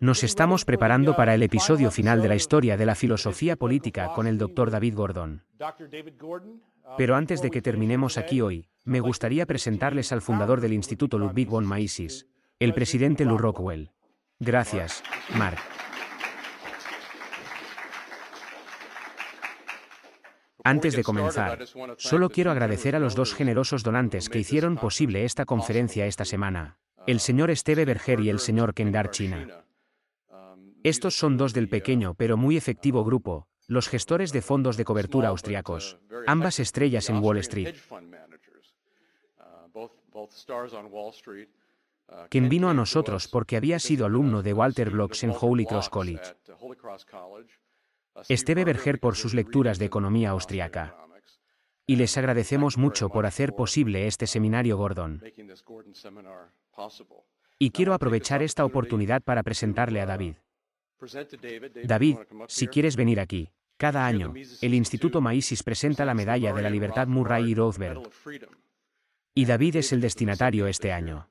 Nos estamos preparando para el episodio final de la historia de la filosofía política con el Dr. David Gordon. Pero antes de que terminemos aquí hoy, me gustaría presentarles al fundador del Instituto Ludwig von Mises, el presidente Lou Rockwell. Gracias, Mark. Antes de comenzar, solo quiero agradecer a los dos generosos donantes que hicieron posible esta conferencia esta semana, el señor Esteve Berger y el señor Kendar China. Estos son dos del pequeño pero muy efectivo grupo, los gestores de fondos de cobertura austriacos, ambas estrellas en Wall Street. Quien vino a nosotros porque había sido alumno de Walter Blocks en Holy Cross College. Esteve Berger por sus lecturas de economía austriaca. Y les agradecemos mucho por hacer posible este seminario Gordon. Y quiero aprovechar esta oportunidad para presentarle a David. David, si quieres venir aquí. Cada año, el Instituto Maisis presenta la medalla de la libertad Murray y Rothberg. Y David es el destinatario este año.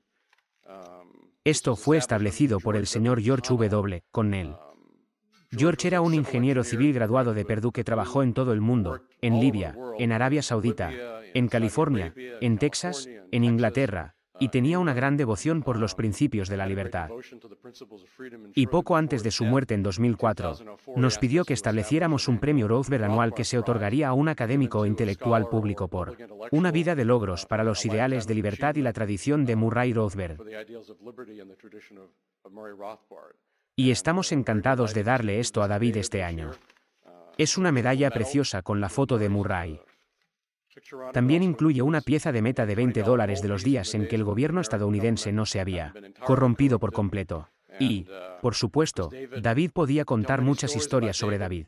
Esto fue establecido por el señor George W. Connell. George era un ingeniero civil graduado de Purdue que trabajó en todo el mundo, en Libia, en Arabia Saudita, en California, en Texas, en Inglaterra, y tenía una gran devoción por los principios de la libertad. Y poco antes de su muerte en 2004, nos pidió que estableciéramos un premio Rothberg anual que se otorgaría a un académico o intelectual público por una vida de logros para los ideales de libertad y la tradición de Murray Rothbard. Y estamos encantados de darle esto a David este año. Es una medalla preciosa con la foto de Murray. También incluye una pieza de meta de 20 dólares de los días en que el gobierno estadounidense no se había corrompido por completo. Y, por supuesto, David podía contar muchas historias sobre David.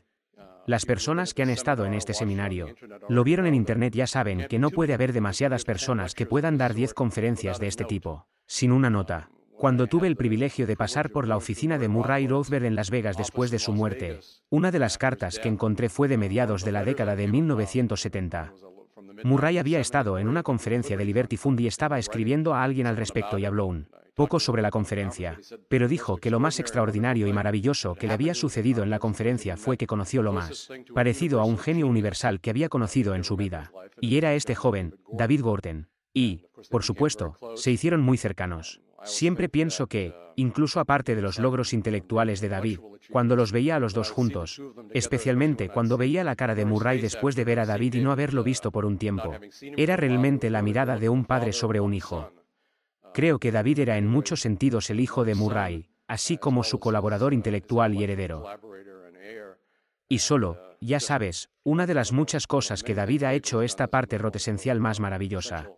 Las personas que han estado en este seminario lo vieron en Internet ya saben que no puede haber demasiadas personas que puedan dar 10 conferencias de este tipo, sin una nota. Cuando tuve el privilegio de pasar por la oficina de Murray Rothbard en Las Vegas después de su muerte, una de las cartas que encontré fue de mediados de la década de 1970. Murray había estado en una conferencia de Liberty Fund y estaba escribiendo a alguien al respecto y habló un poco sobre la conferencia, pero dijo que lo más extraordinario y maravilloso que le había sucedido en la conferencia fue que conoció lo más parecido a un genio universal que había conocido en su vida, y era este joven, David Gordon. Y, por supuesto, se hicieron muy cercanos. Siempre pienso que, incluso aparte de los logros intelectuales de David, cuando los veía a los dos juntos, especialmente cuando veía la cara de Murray después de ver a David y no haberlo visto por un tiempo, era realmente la mirada de un padre sobre un hijo. Creo que David era en muchos sentidos el hijo de Murray, así como su colaborador intelectual y heredero. Y solo, ya sabes, una de las muchas cosas que David ha hecho esta parte rotesencial más maravillosa.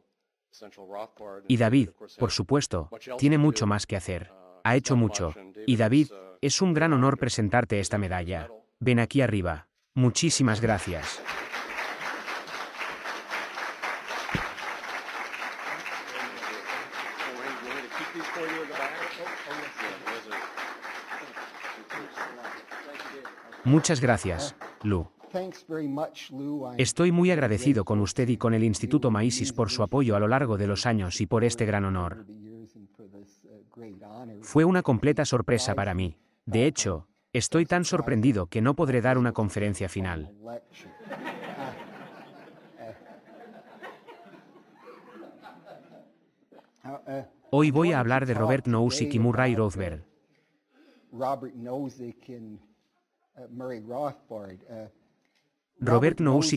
Y David, por supuesto, tiene mucho más que hacer. Ha hecho mucho. Y David, es un gran honor presentarte esta medalla. Ven aquí arriba. Muchísimas gracias. Muchas gracias, Lou. Estoy muy agradecido con usted y con el Instituto Maisis por su apoyo a lo largo de los años y por este gran honor. Fue una completa sorpresa para mí. De hecho, estoy tan sorprendido que no podré dar una conferencia final. Hoy voy a hablar de Robert Nozick y Murray Rothbard. Robert Nozick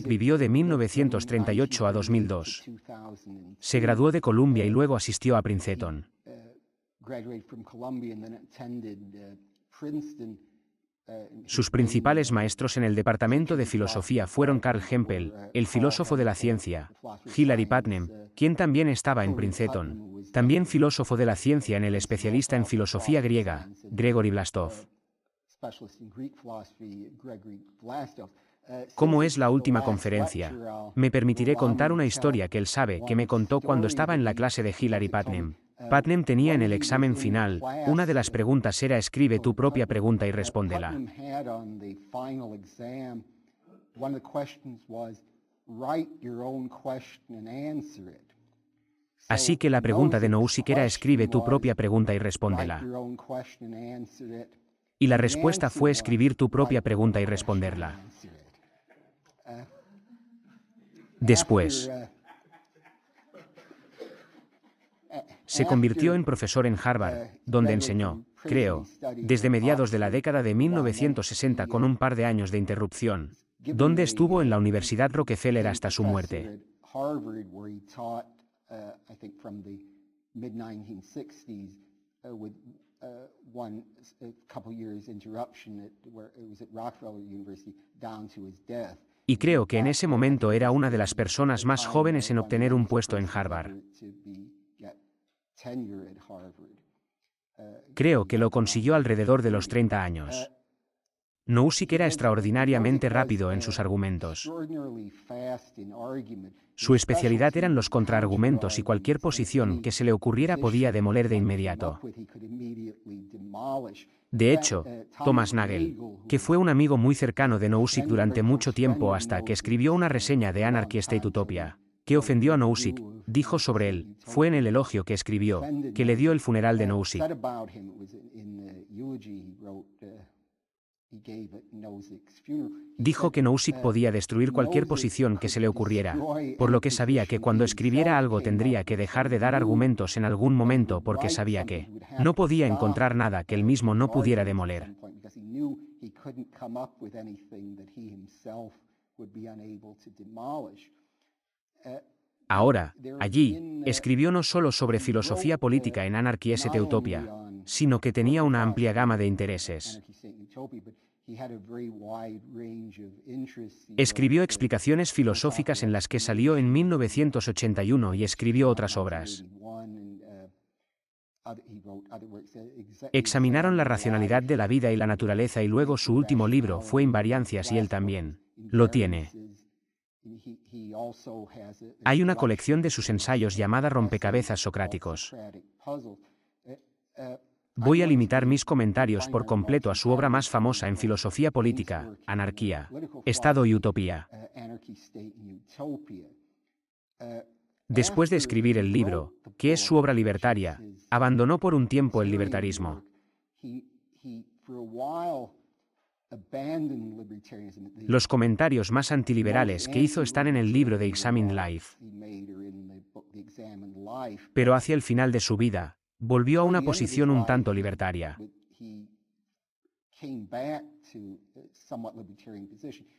vivió de 1938 a 2002. Se graduó de Columbia y luego asistió a Princeton. Sus principales maestros en el departamento de filosofía fueron Carl Hempel, el filósofo de la ciencia, Hilary Putnam, quien también estaba en Princeton, también filósofo de la ciencia en el especialista en filosofía griega, Gregory Blastov. ¿Cómo es la última conferencia? Me permitiré contar una historia que él sabe que me contó cuando estaba en la clase de Hilary Putnam. Putnam tenía en el examen final, una de las preguntas era escribe tu propia pregunta y respóndela. Así que la pregunta de Nousik era escribe tu propia pregunta y respóndela. Y la respuesta fue escribir tu propia pregunta y responderla. Después, se convirtió en profesor en Harvard, donde enseñó, creo, desde mediados de la década de 1960 con un par de años de interrupción, donde estuvo en la Universidad Rockefeller hasta su muerte. Y creo que en ese momento era una de las personas más jóvenes en obtener un puesto en Harvard. Creo que lo consiguió alrededor de los 30 años. Nousik era extraordinariamente rápido en sus argumentos. Su especialidad eran los contraargumentos y cualquier posición que se le ocurriera podía demoler de inmediato. De hecho, Thomas Nagel, que fue un amigo muy cercano de Nousik durante mucho tiempo hasta que escribió una reseña de Anarchy State Utopia, que ofendió a Nousik, dijo sobre él, fue en el elogio que escribió, que le dio el funeral de Nousik. Dijo que Nousik podía destruir cualquier posición que se le ocurriera, por lo que sabía que cuando escribiera algo tendría que dejar de dar argumentos en algún momento porque sabía que no podía encontrar nada que él mismo no pudiera demoler. Ahora, allí, escribió no solo sobre filosofía política en Anarchy St. Utopia, sino que tenía una amplia gama de intereses. Escribió explicaciones filosóficas en las que salió en 1981 y escribió otras obras. Examinaron la racionalidad de la vida y la naturaleza y luego su último libro fue Invariancias y él también lo tiene. Hay una colección de sus ensayos llamada Rompecabezas Socráticos. Voy a limitar mis comentarios por completo a su obra más famosa en filosofía política, Anarquía, Estado y Utopía. Después de escribir el libro, que es su obra libertaria, abandonó por un tiempo el libertarismo. Los comentarios más antiliberales que hizo están en el libro de Examined Life. Pero hacia el final de su vida, volvió a una posición un tanto libertaria.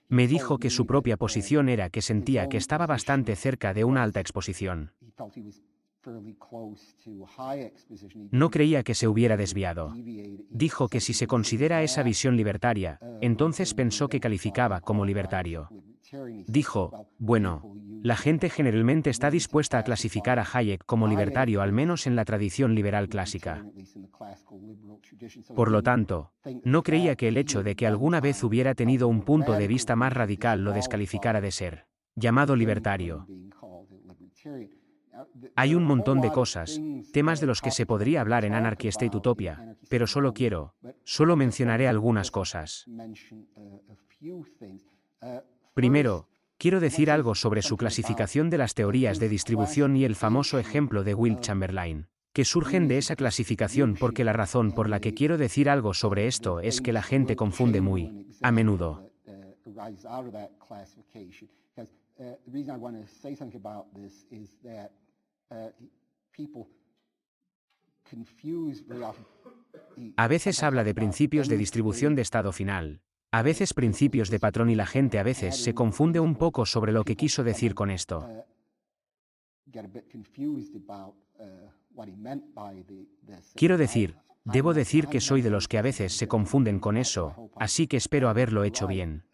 Me dijo que su propia posición era que sentía que estaba bastante cerca de una alta exposición. No creía que se hubiera desviado. Dijo que si se considera esa visión libertaria, entonces pensó que calificaba como libertario. Dijo, bueno, la gente generalmente está dispuesta a clasificar a Hayek como libertario al menos en la tradición liberal clásica. Por lo tanto, no creía que el hecho de que alguna vez hubiera tenido un punto de vista más radical lo descalificara de ser llamado libertario. Hay un montón de cosas, temas de los que se podría hablar en Anarchy State Utopia, pero solo quiero, solo mencionaré algunas cosas. Primero, quiero decir algo sobre su clasificación de las teorías de distribución y el famoso ejemplo de Will Chamberlain, que surgen de esa clasificación porque la razón por la que quiero decir algo sobre esto es que la gente confunde muy, a menudo. A veces habla de principios de distribución de estado final, a veces principios de patrón y la gente a veces se confunde un poco sobre lo que quiso decir con esto. Quiero decir, debo decir que soy de los que a veces se confunden con eso, así que espero haberlo hecho bien.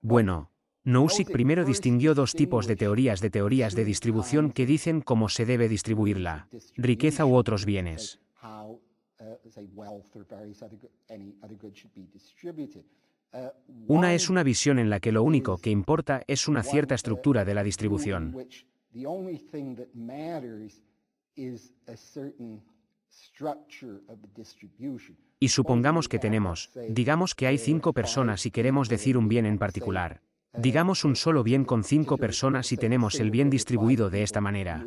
Bueno, Nousik primero distinguió dos tipos de teorías de teorías de distribución que dicen cómo se debe distribuir la riqueza u otros bienes. Una es una visión en la que lo único que importa es una cierta estructura de la distribución. Y supongamos que tenemos, digamos que hay cinco personas y queremos decir un bien en particular. Digamos un solo bien con cinco personas y tenemos el bien distribuido de esta manera.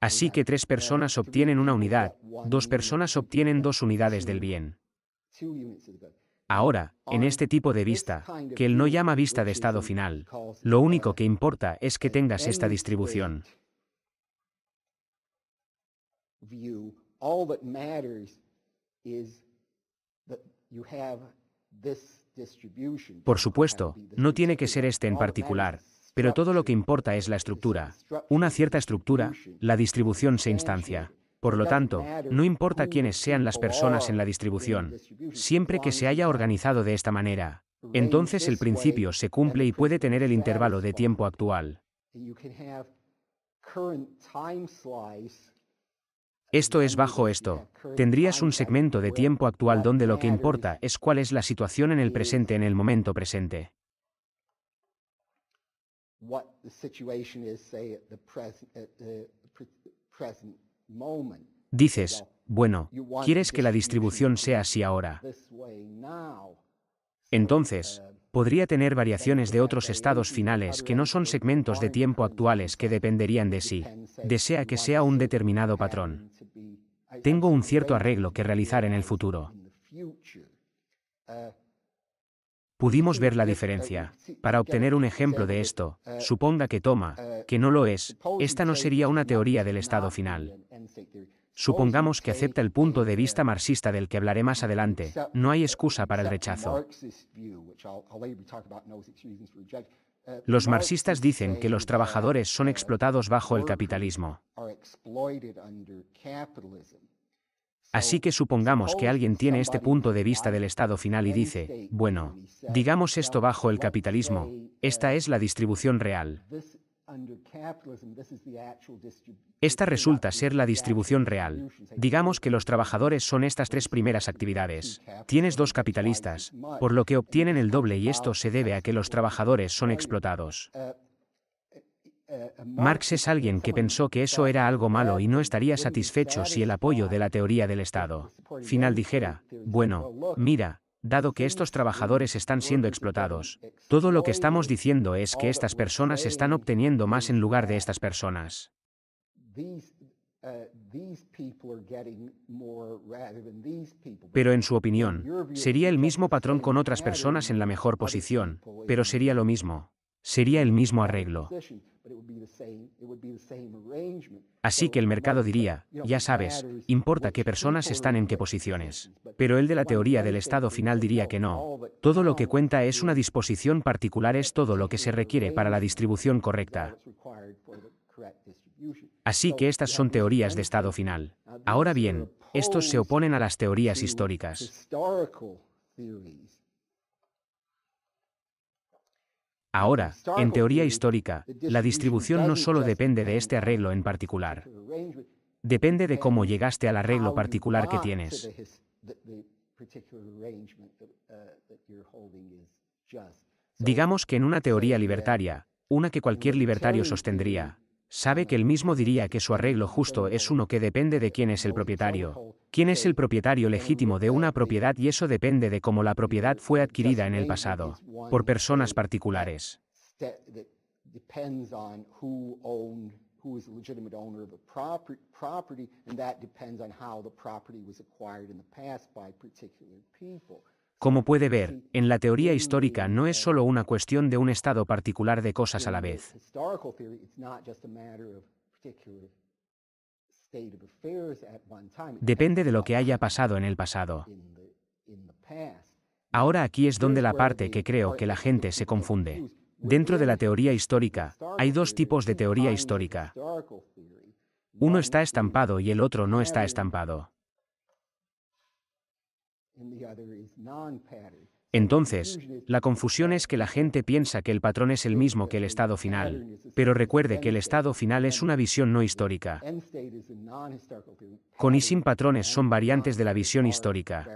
Así que tres personas obtienen una unidad, dos personas obtienen dos unidades del bien. Ahora, en este tipo de vista, que él no llama vista de estado final, lo único que importa es que tengas esta distribución. Por supuesto, no tiene que ser este en particular, pero todo lo que importa es la estructura. Una cierta estructura, la distribución se instancia. Por lo tanto, no importa quiénes sean las personas en la distribución, siempre que se haya organizado de esta manera, entonces el principio se cumple y puede tener el intervalo de tiempo actual. Esto es bajo esto. Tendrías un segmento de tiempo actual donde lo que importa es cuál es la situación en el presente en el momento presente. Dices, bueno, ¿quieres que la distribución sea así ahora? Entonces, podría tener variaciones de otros estados finales que no son segmentos de tiempo actuales que dependerían de sí. Desea que sea un determinado patrón. Tengo un cierto arreglo que realizar en el futuro. Pudimos ver la diferencia. Para obtener un ejemplo de esto, suponga que toma, que no lo es, esta no sería una teoría del estado final. Supongamos que acepta el punto de vista marxista del que hablaré más adelante, no hay excusa para el rechazo. Los marxistas dicen que los trabajadores son explotados bajo el capitalismo. Así que supongamos que alguien tiene este punto de vista del estado final y dice, bueno, digamos esto bajo el capitalismo, esta es la distribución real. Esta resulta ser la distribución real. Digamos que los trabajadores son estas tres primeras actividades. Tienes dos capitalistas, por lo que obtienen el doble y esto se debe a que los trabajadores son explotados. Marx es alguien que pensó que eso era algo malo y no estaría satisfecho si el apoyo de la teoría del Estado final dijera, bueno, mira, dado que estos trabajadores están siendo explotados. Todo lo que estamos diciendo es que estas personas están obteniendo más en lugar de estas personas. Pero en su opinión, sería el mismo patrón con otras personas en la mejor posición, pero sería lo mismo. Sería el mismo arreglo. Así que el mercado diría, ya sabes, importa qué personas están en qué posiciones. Pero el de la teoría del estado final diría que no. Todo lo que cuenta es una disposición particular, es todo lo que se requiere para la distribución correcta. Así que estas son teorías de estado final. Ahora bien, estos se oponen a las teorías históricas. Ahora, en teoría histórica, la distribución no solo depende de este arreglo en particular. Depende de cómo llegaste al arreglo particular que tienes. Digamos que en una teoría libertaria, una que cualquier libertario sostendría, sabe que él mismo diría que su arreglo justo es uno que depende de quién es el propietario, quién es el propietario legítimo de una propiedad y eso depende de cómo la propiedad fue adquirida en el pasado, por personas particulares. Como puede ver, en la teoría histórica no es solo una cuestión de un estado particular de cosas a la vez. Depende de lo que haya pasado en el pasado. Ahora aquí es donde la parte que creo que la gente se confunde. Dentro de la teoría histórica, hay dos tipos de teoría histórica. Uno está estampado y el otro no está estampado. Entonces, la confusión es que la gente piensa que el patrón es el mismo que el estado final, pero recuerde que el estado final es una visión no histórica. Con y sin patrones son variantes de la visión histórica.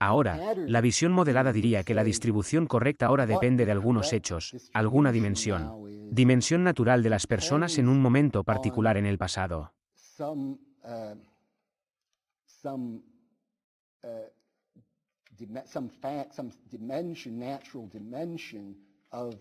Ahora, la visión modelada diría que la distribución correcta ahora depende de algunos hechos, alguna dimensión, dimensión natural de las personas en un momento particular en el pasado. Some fact, some dimension, natural dimension of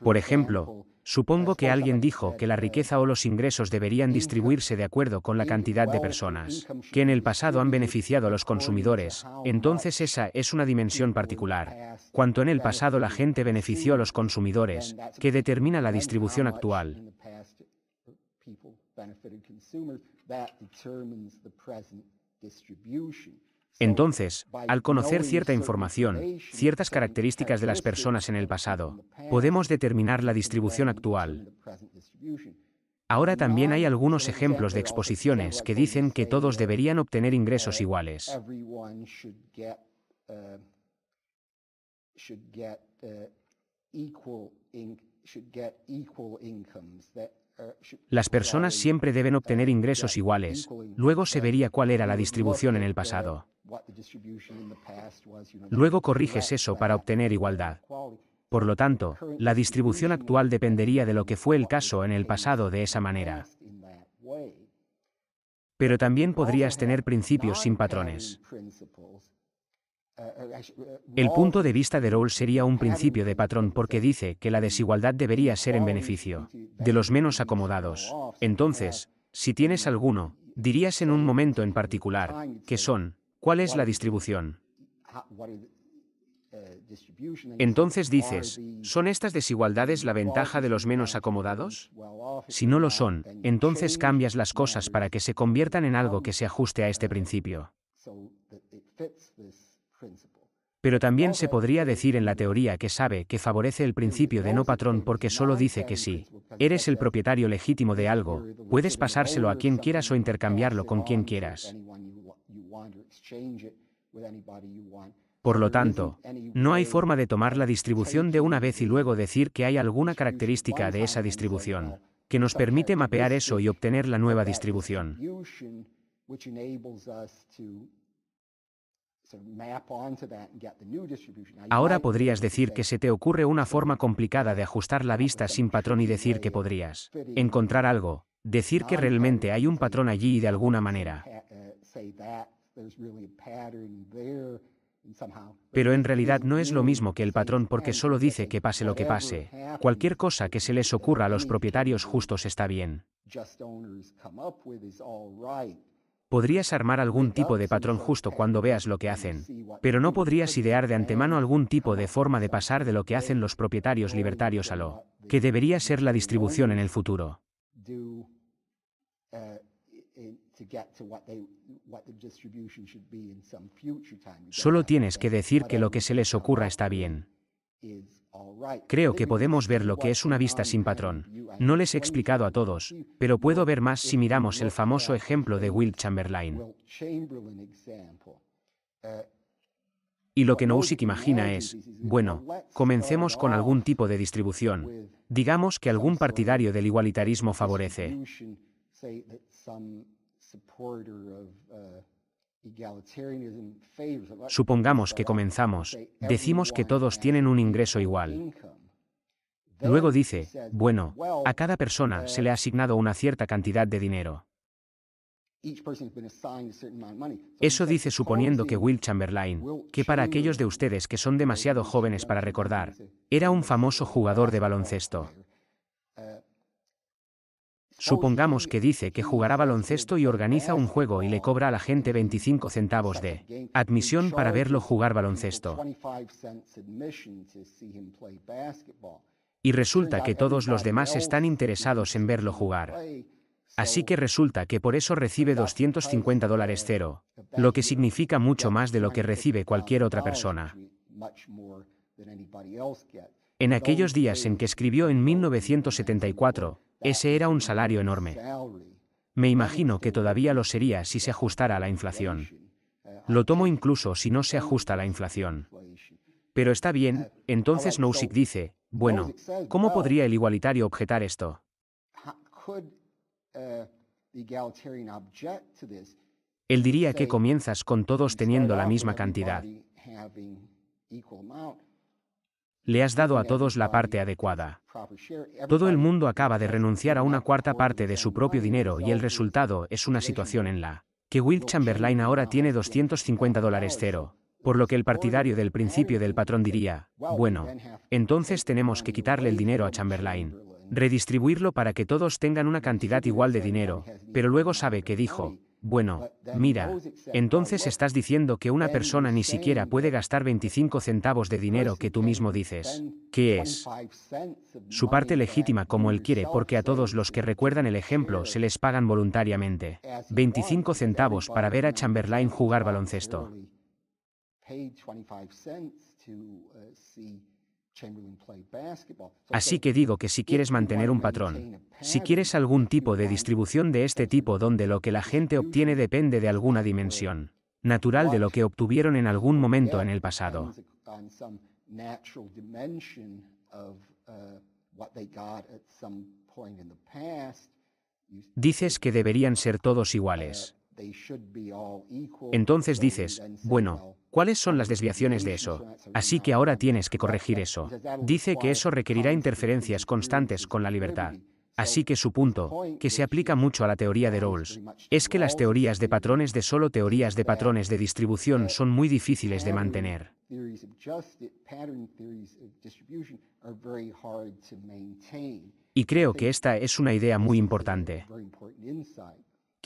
Por ejemplo, supongo que alguien dijo que la riqueza o los ingresos deberían distribuirse de acuerdo con la cantidad de personas que en el pasado han beneficiado a los consumidores, entonces esa es una dimensión particular. Cuanto en el pasado la gente benefició a los consumidores, que determina la distribución actual. In the past, uh, people benefited consumers, that determines the present distribution. Entonces, al conocer cierta información, ciertas características de las personas en el pasado, podemos determinar la distribución actual. Ahora también hay algunos ejemplos de exposiciones que dicen que todos deberían obtener ingresos iguales. Las personas siempre deben obtener ingresos iguales. Luego se vería cuál era la distribución en el pasado. Luego corriges eso para obtener igualdad. Por lo tanto, la distribución actual dependería de lo que fue el caso en el pasado de esa manera. Pero también podrías tener principios sin patrones. principles. Uh, uh, actually, uh, El punto de vista de Rawls sería un principio de patrón porque dice que la desigualdad debería ser en beneficio de los menos acomodados. Entonces, si tienes alguno, dirías en un momento en particular, que son, ¿cuál es la distribución? Entonces dices, ¿son estas desigualdades la ventaja de los menos acomodados? Si no lo son, entonces cambias las cosas para que se conviertan en algo que se ajuste a este principio. Pero también se podría decir en la teoría que sabe que favorece el principio de no patrón porque solo dice que si eres el propietario legítimo de algo, puedes pasárselo a quien quieras o intercambiarlo con quien quieras. Por lo tanto, no hay forma de tomar la distribución de una vez y luego decir que hay alguna característica de esa distribución que nos permite mapear eso y obtener la nueva distribución. Ahora podrías decir que se te ocurre una forma complicada de ajustar la vista sin patrón y decir que podrías encontrar algo, decir que realmente hay un patrón allí y de alguna manera. Pero en realidad no es lo mismo que el patrón porque solo dice que pase lo que pase. Cualquier cosa que se les ocurra a los propietarios justos está bien. Podrías armar algún tipo de patrón justo cuando veas lo que hacen, pero no podrías idear de antemano algún tipo de forma de pasar de lo que hacen los propietarios libertarios a lo que debería ser la distribución en el futuro. Solo tienes que decir que lo que se les ocurra está bien. Creo que podemos ver lo que es una vista sin patrón. No les he explicado a todos, pero puedo ver más si miramos el famoso ejemplo de Will Chamberlain. Y lo que Nozick imagina es, bueno, comencemos con algún tipo de distribución. Digamos que algún partidario del igualitarismo favorece. Supongamos que comenzamos, decimos que todos tienen un ingreso igual. Luego dice, bueno, a cada persona se le ha asignado una cierta cantidad de dinero. Eso dice suponiendo que Will Chamberlain, que para aquellos de ustedes que son demasiado jóvenes para recordar, era un famoso jugador de baloncesto. Supongamos que dice que jugará baloncesto y organiza un juego y le cobra a la gente 25 centavos de admisión para verlo jugar baloncesto. Y resulta que todos los demás están interesados en verlo jugar. Así que resulta que por eso recibe 250 dólares cero, lo que significa mucho más de lo que recibe cualquier otra persona. En aquellos días en que escribió en 1974, ese era un salario enorme. Me imagino que todavía lo sería si se ajustara a la inflación. Lo tomo incluso si no se ajusta a la inflación. Pero está bien, entonces Nozick dice, bueno, ¿cómo podría el igualitario objetar esto? Él diría que comienzas con todos teniendo la misma cantidad. Le has dado a todos la parte adecuada. Todo el mundo acaba de renunciar a una cuarta parte de su propio dinero y el resultado es una situación en la que Will Chamberlain ahora tiene 250 dólares cero, por lo que el partidario del principio del patrón diría, bueno, entonces tenemos que quitarle el dinero a Chamberlain, redistribuirlo para que todos tengan una cantidad igual de dinero, pero luego sabe que dijo, bueno, mira, entonces estás diciendo que una persona ni siquiera puede gastar 25 centavos de dinero que tú mismo dices, que es su parte legítima como él quiere porque a todos los que recuerdan el ejemplo se les pagan voluntariamente. 25 centavos para ver a Chamberlain jugar baloncesto. Así que digo que si quieres mantener un patrón, si quieres algún tipo de distribución de este tipo donde lo que la gente obtiene depende de alguna dimensión natural de lo que obtuvieron en algún momento en el pasado. Dices que deberían ser todos iguales. Entonces dices, bueno, ¿cuáles son las desviaciones de eso? Así que ahora tienes que corregir eso. Dice que eso requerirá interferencias constantes con la libertad. Así que su punto, que se aplica mucho a la teoría de Rawls, es que las teorías de patrones de solo teorías de patrones de distribución son muy difíciles de mantener. Y creo que esta es una idea muy importante.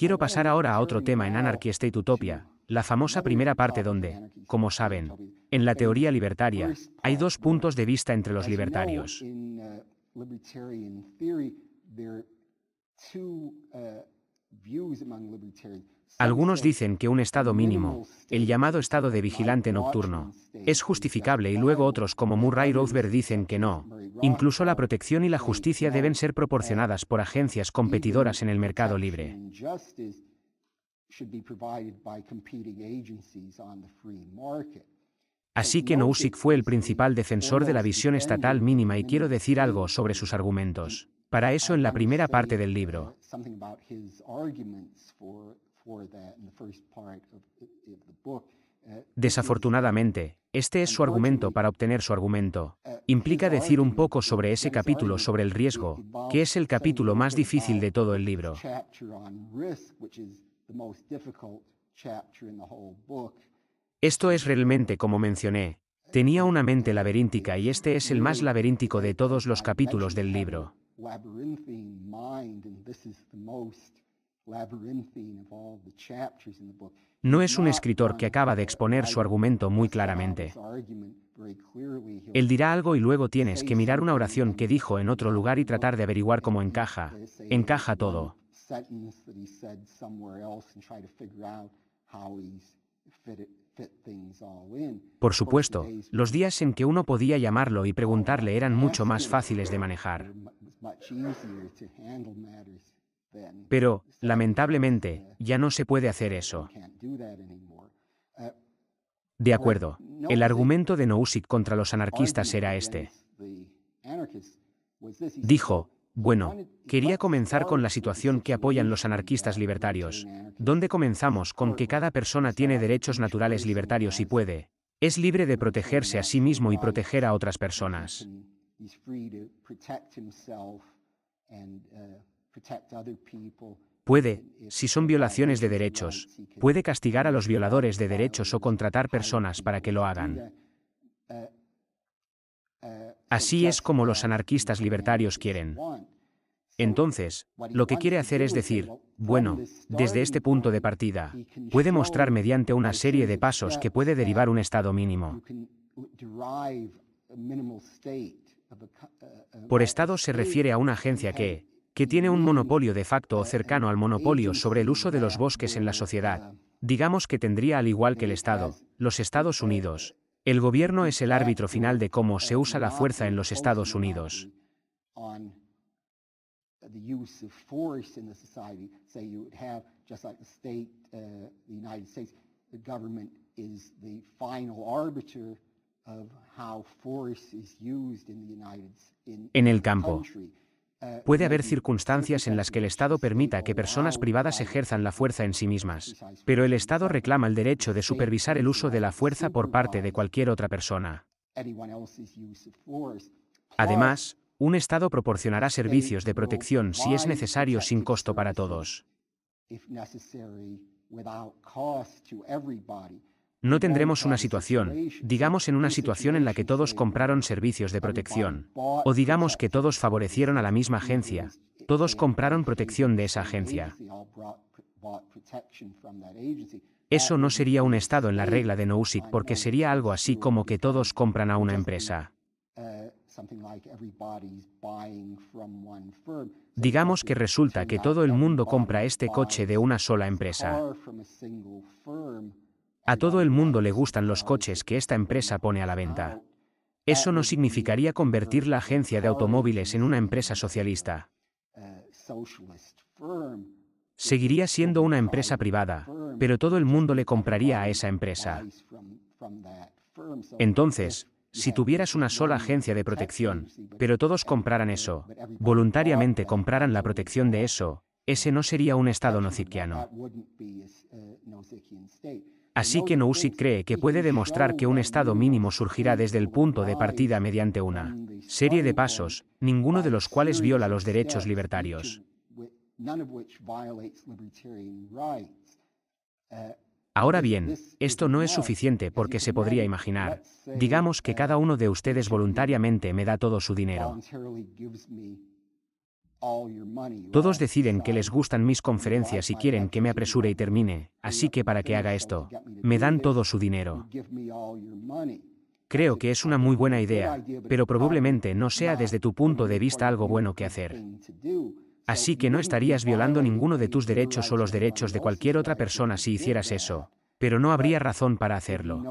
Quiero pasar ahora a otro tema en Anarchy State Utopia, la famosa primera parte donde, como saben, en la teoría libertaria, hay dos puntos de vista entre los libertarios. Algunos dicen que un estado mínimo, el llamado estado de vigilante nocturno, es justificable y luego otros como Murray Rothbard dicen que no. Incluso la protección y la justicia deben ser proporcionadas por agencias competidoras en el mercado libre. Así que Nozick fue el principal defensor de la visión estatal mínima y quiero decir algo sobre sus argumentos. Para eso en la primera parte del libro. Desafortunadamente, este es su argumento para obtener su argumento. Implica decir un poco sobre ese capítulo sobre el riesgo, que es el capítulo más difícil de todo el libro. Esto es realmente como mencioné. Tenía una mente laberíntica y este es el más laberíntico de todos los capítulos del libro. No es un escritor que acaba de exponer su argumento muy claramente. Él dirá algo y luego tienes que mirar una oración que dijo en otro lugar y tratar de averiguar cómo encaja. Encaja todo. Por supuesto, los días en que uno podía llamarlo y preguntarle eran mucho más fáciles de manejar. Pero, lamentablemente, ya no se puede hacer eso. De acuerdo, el argumento de Nozick contra los anarquistas era este. Dijo, bueno, quería comenzar con la situación que apoyan los anarquistas libertarios, donde comenzamos con que cada persona tiene derechos naturales libertarios y puede, es libre de protegerse a sí mismo y proteger a otras personas. Puede, si son violaciones de derechos, puede castigar a los violadores de derechos o contratar personas para que lo hagan. Así es como los anarquistas libertarios quieren. Entonces, lo que quiere hacer es decir, bueno, desde este punto de partida, puede mostrar mediante una serie de pasos que puede derivar un estado mínimo. Por estado se refiere a una agencia que, que tiene un monopolio de facto o cercano al monopolio sobre el uso de los bosques en la sociedad. Digamos que tendría al igual que el Estado, los Estados Unidos. El gobierno es el árbitro final de cómo se usa la fuerza en los Estados Unidos. En el campo, Puede haber circunstancias en las que el Estado permita que personas privadas ejerzan la fuerza en sí mismas, pero el Estado reclama el derecho de supervisar el uso de la fuerza por parte de cualquier otra persona. Además, un Estado proporcionará servicios de protección si es necesario sin costo para todos. No tendremos una situación, digamos en una situación en la que todos compraron servicios de protección, o digamos que todos favorecieron a la misma agencia, todos compraron protección de esa agencia. Eso no sería un Estado en la regla de Nozick porque sería algo así como que todos compran a una empresa. Digamos que resulta que todo el mundo compra este coche de una sola empresa. A todo el mundo le gustan los coches que esta empresa pone a la venta. Eso no significaría convertir la agencia de automóviles en una empresa socialista. Seguiría siendo una empresa privada, pero todo el mundo le compraría a esa empresa. Entonces, si tuvieras una sola agencia de protección, pero todos compraran eso, voluntariamente compraran la protección de eso, ese no sería un Estado nozickiano. Así que Nozick cree que puede demostrar que un Estado mínimo surgirá desde el punto de partida mediante una serie de pasos, ninguno de los cuales viola los derechos libertarios. Ahora bien, esto no es suficiente porque se podría imaginar, digamos que cada uno de ustedes voluntariamente me da todo su dinero. voluntarily gives me all your money. Todos deciden que les gustan mis conferencias y quieren que me apresure y termine, así que para que haga esto, me dan todo su dinero. Creo que es una muy buena idea, pero probablemente no sea desde tu punto de vista algo bueno que hacer. Así que no estarías violando ninguno de tus derechos o los derechos de cualquier otra persona si hicieras eso, pero no habría razón para hacerlo.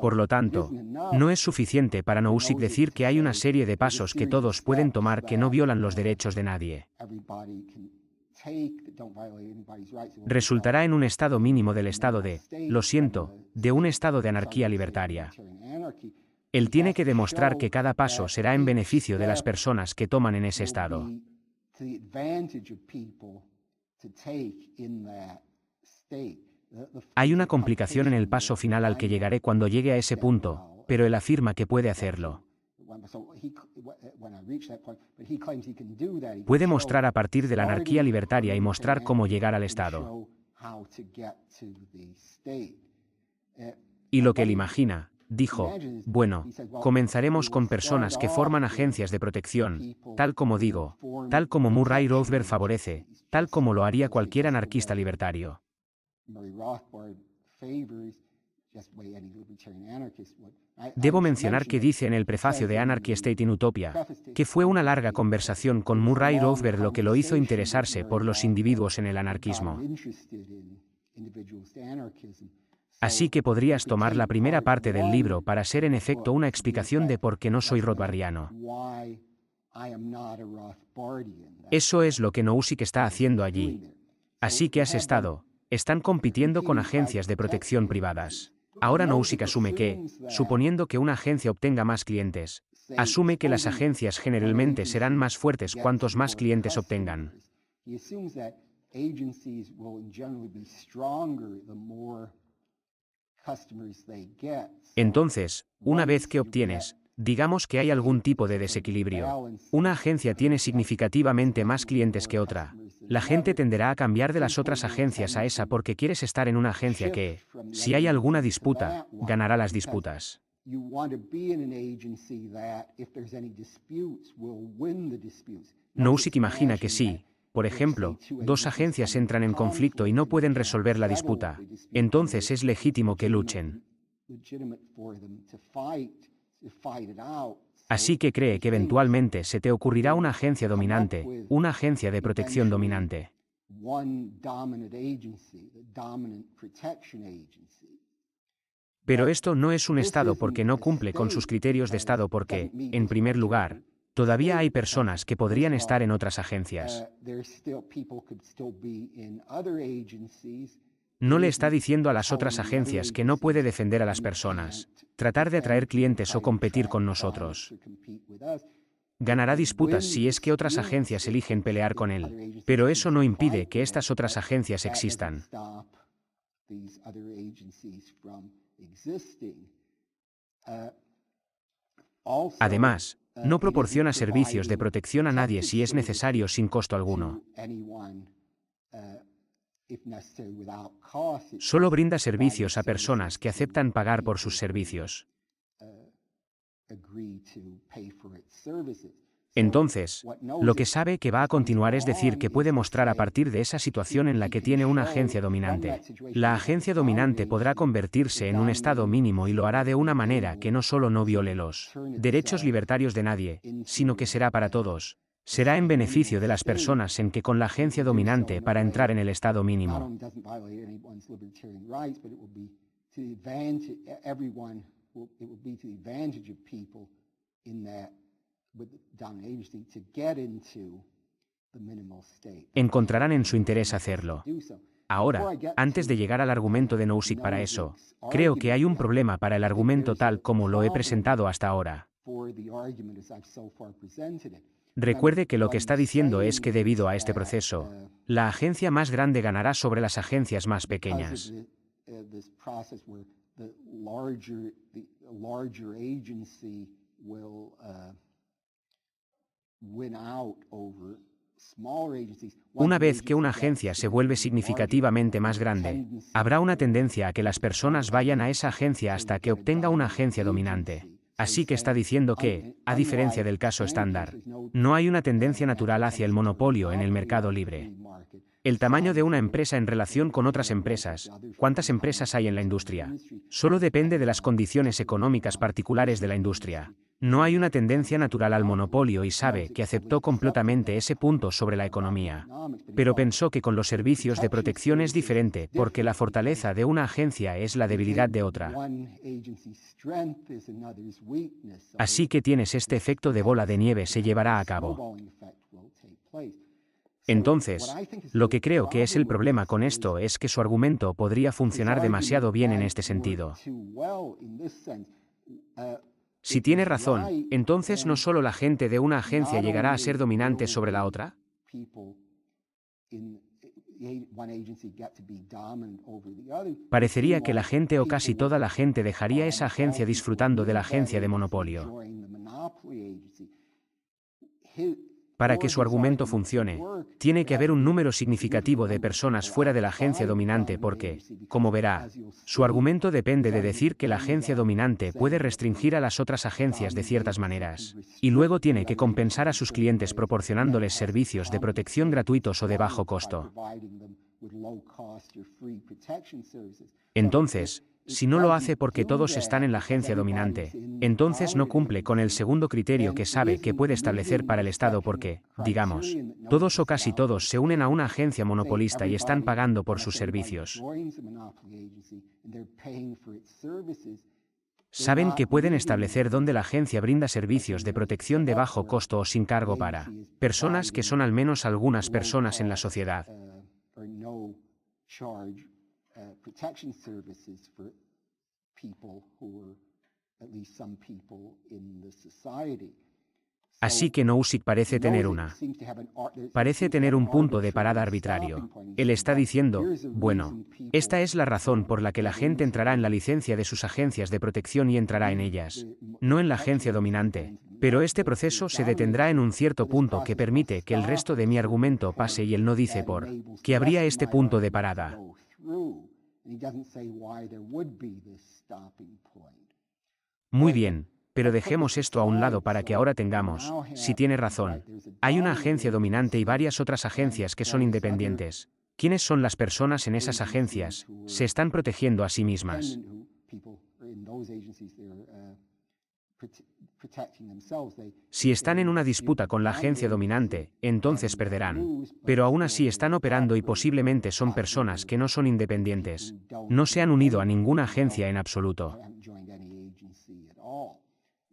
Por lo tanto, no es suficiente para Nozick decir que hay una serie de pasos que todos pueden tomar que no violan los derechos de nadie. Resultará en un estado mínimo del estado de, lo siento, de un estado de anarquía libertaria. Él tiene que demostrar que cada paso será en beneficio de las personas que toman en ese estado. Hay una complicación en el paso final al que llegaré cuando llegue a ese punto, pero él afirma que puede hacerlo. Puede mostrar a partir de la anarquía libertaria y mostrar cómo llegar al estado. Y lo que él imagina, dijo, bueno, comenzaremos con personas que forman agencias de protección, tal como digo, tal como Murray Rothbard favorece, tal como lo haría cualquier anarquista libertario. Debo mencionar que dice en el prefacio de Anarchy State in Utopia, que fue una larga conversación con Murray Rothbard lo que lo hizo interesarse por los individuos en el anarquismo. Así que podrías tomar la primera parte del libro para ser en efecto una explicación de por qué no soy rothbardiano. Eso es lo que Nozick está haciendo allí. Así que has estado. Están compitiendo con agencias de protección privadas. Ahora Nozick asume que, suponiendo que una agencia obtenga más clientes, asume que las agencias generalmente serán más fuertes cuantos más clientes obtengan. Entonces, una vez que obtienes, digamos que hay algún tipo de desequilibrio. Una agencia tiene significativamente más clientes que otra. La gente tenderá a cambiar de las otras agencias a esa porque quieres estar en una agencia que, si hay alguna disputa, ganará las disputas. Just imagina que sí. Por ejemplo, dos agencias entran en conflicto y no pueden resolver la disputa. Entonces es legítimo que luchen. Así que cree que eventualmente se te ocurrirá una agencia dominante, una agencia de protección dominante. Pero esto no es un Estado porque no cumple con sus criterios de Estado porque, en primer lugar, todavía hay personas que podrían estar en otras agencias. No le está diciendo a las otras agencias que no puede defender a las personas, tratar de atraer clientes o competir con nosotros. Ganará disputas si es que otras agencias eligen pelear con él, pero eso no impide que estas otras agencias existan. Además, no proporciona servicios de protección a nadie si es necesario sin costo alguno. Solo brinda servicios a personas que aceptan pagar por sus servicios. Entonces, lo que sabe que va a continuar es decir que puede mostrar a partir de esa situación en la que tiene una agencia dominante. La agencia dominante podrá convertirse en un estado mínimo y lo hará de una manera que no solo no viole los derechos libertarios de nadie, sino que será para todos. Será en beneficio de las personas en que con la agencia dominante para entrar en el estado mínimo. Encontrarán en su interés hacerlo. Ahora, antes de llegar al argumento de Nozick para eso, creo que hay un problema para el argumento tal como lo he presentado hasta ahora. Recuerde que lo que está diciendo es que debido a este proceso, la agencia más grande ganará sobre las agencias más pequeñas. Una vez que una agencia se vuelve significativamente más grande, habrá una tendencia a que las personas vayan a esa agencia hasta que obtenga una agencia dominante. Así que está diciendo que, a diferencia del caso estándar, no hay una tendencia natural hacia el monopolio en el mercado libre. El tamaño de una empresa en relación con otras empresas, cuántas empresas hay en la industria, solo depende de las condiciones económicas particulares de la industria. No hay una tendencia natural al monopolio y sabe que aceptó completamente ese punto sobre la economía. Pero pensó que con los servicios de protección es diferente, porque la fortaleza de una agencia es la debilidad de otra. Así que tienes este efecto de bola de nieve se llevará a cabo. Entonces, lo que creo que es el problema con esto es que su argumento podría funcionar demasiado bien en este sentido. Si tiene razón, entonces no solo la gente de una agencia llegará a ser dominante sobre la otra. Parecería que la gente o casi toda la gente dejaría esa agencia disfrutando de la agencia de monopolio. Para que su argumento funcione, tiene que haber un número significativo de personas fuera de la agencia dominante porque, como verá, su argumento depende de decir que la agencia dominante puede restringir a las otras agencias de ciertas maneras, y luego tiene que compensar a sus clientes proporcionándoles servicios de protección gratuitos o de bajo costo. Entonces, si no lo hace porque todos están en la agencia dominante, entonces no cumple con el segundo criterio que sabe que puede establecer para el Estado porque, digamos, todos o casi todos se unen a una agencia monopolista y están pagando por sus servicios. Saben que pueden establecer dónde la agencia brinda servicios de protección de bajo costo o sin cargo para personas que son al menos algunas personas en la sociedad. Así que Nozick parece tener una. Parece tener un punto de parada arbitrario. Él está diciendo, bueno, esta es la razón por la que la gente entrará en la licencia de sus agencias de protección y entrará en ellas, no en la agencia dominante. Pero este proceso se detendrá en un cierto punto que permite que el resto de mi argumento pase y él no dice por qué habría este punto de parada. Muy bien, pero dejemos esto a un lado para que ahora tengamos, si tiene razón, hay una agencia dominante y varias otras agencias que son independientes. ¿Quiénes son las personas en esas agencias? Se están protegiendo a sí mismas. Si están en una disputa con la agencia dominante, entonces perderán. Pero aún así están operando y posiblemente son personas que no son independientes. No se han unido a ninguna agencia en absoluto.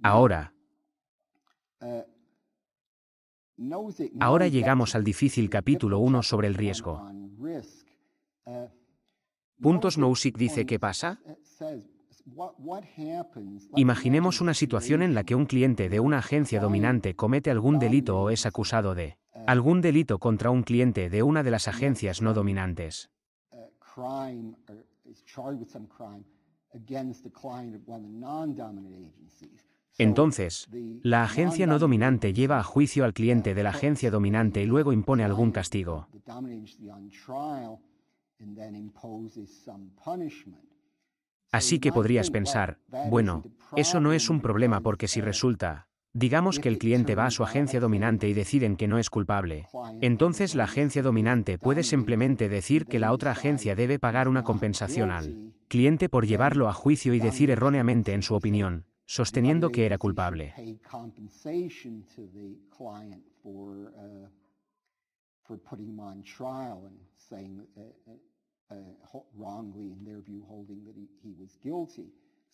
Ahora. Ahora llegamos al difícil capítulo 1 sobre el riesgo. Puntos Nozick dice qué pasa. Imaginemos una situación en la que un cliente de una agencia dominante comete algún delito o es acusado de algún delito contra un cliente de una de las agencias no dominantes. agencies. So Entonces, la agencia no dominante lleva a juicio al cliente de la agencia dominante y luego impone algún castigo. Así que podrías pensar, bueno, eso no es un problem problema porque si resulta, digamos que el cliente va a su agencia dominante y deciden que no es culpable, entonces la agencia dominante puede simplemente decir que la otra agencia debe pagar una compensación al cliente por llevarlo a juicio y decir erróneamente en su opinión, sosteniendo que era culpable.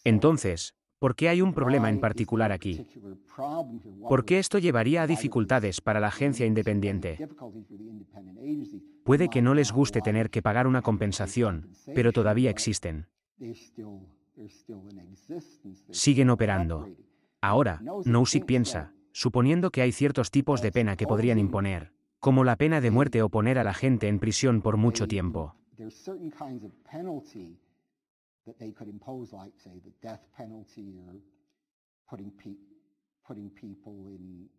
Entonces, ¿por qué hay un problema en particular aquí? ¿Por qué esto llevaría a dificultades para la agencia independiente? Puede que no les guste tener que pagar una compensación, pero todavía existen. Siguen operando. Ahora, Nozick piensa, suponiendo que hay ciertos tipos de pena que podrían imponer, como la pena de muerte o poner a la gente en prisión por mucho tiempo. There's certain kinds of penalty that they could impose, like say the death penalty or putting pe- putting people in.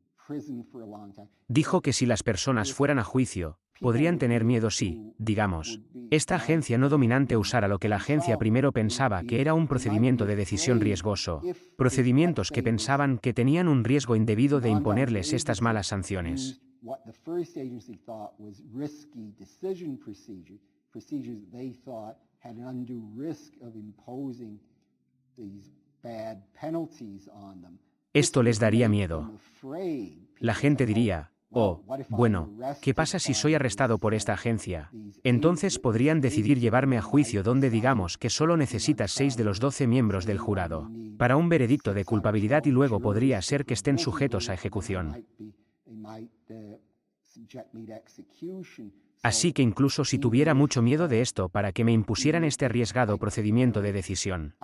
Dijo que si las personas fueran a juicio, podrían tener miedo si, digamos, esta agencia no dominante usara lo que la agencia primero pensaba que era un procedimiento de decisión riesgoso, procedimientos que pensaban que tenían un riesgo indebido de imponerles estas malas sanciones. Procedures that they thought had an undue risk of imposing these bad penalties on them. Esto les daría miedo. La gente say, "Oh, diría, oh, bueno, ¿qué pasa si soy arrestado por esta agencia? Entonces podrían decidir llevarme a juicio donde digamos que solo necesitas seis de los doce miembros del jurado para un veredicto de culpabilidad y luego podría ser que estén sujetos a ejecución. Así que incluso si tuviera mucho miedo de esto para que me impusieran este arriesgado procedimiento de decisión,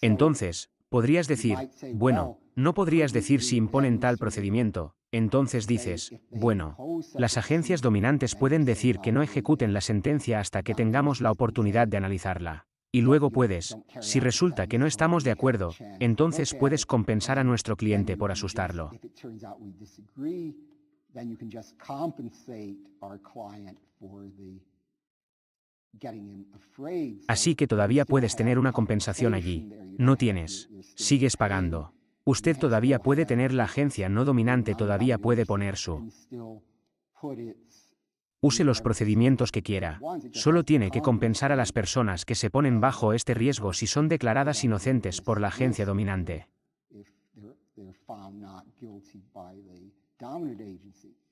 entonces, podrías decir, bueno, no podrías decir si imponen tal procedimiento, entonces dices, bueno, las agencias dominantes pueden decir que no ejecuten la sentencia hasta que tengamos la oportunidad de analizarla. Y luego puedes, si resulta que no estamos de acuerdo, entonces puedes compensar a nuestro cliente por asustarlo. Así que todavía puedes tener una compensación allí. No tienes. Sigues pagando. Usted todavía puede tener la agencia no dominante todavía puede poner su Use los procedimientos que quiera. Solo tiene que compensar a las personas que se ponen bajo este riesgo si son declaradas inocentes por la agencia dominante.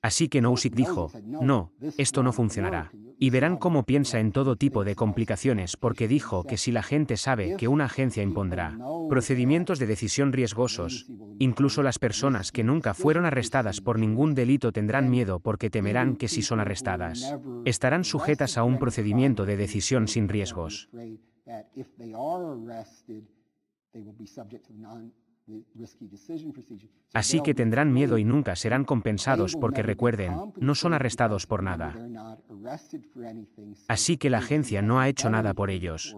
Así que Nozick dijo, no, esto no funcionará. Y verán cómo piensa en todo tipo de complicaciones porque dijo que si la gente sabe que una agencia impondrá procedimientos de decisión riesgosos, incluso las personas que nunca fueron arrestadas por ningún delito tendrán miedo porque temerán que si son arrestadas, estarán sujetas a un procedimiento de decisión sin riesgos. Así que tendrán miedo y nunca serán compensados porque recuerden, no son arrestados por nada. Así que la agencia no ha hecho nada por ellos.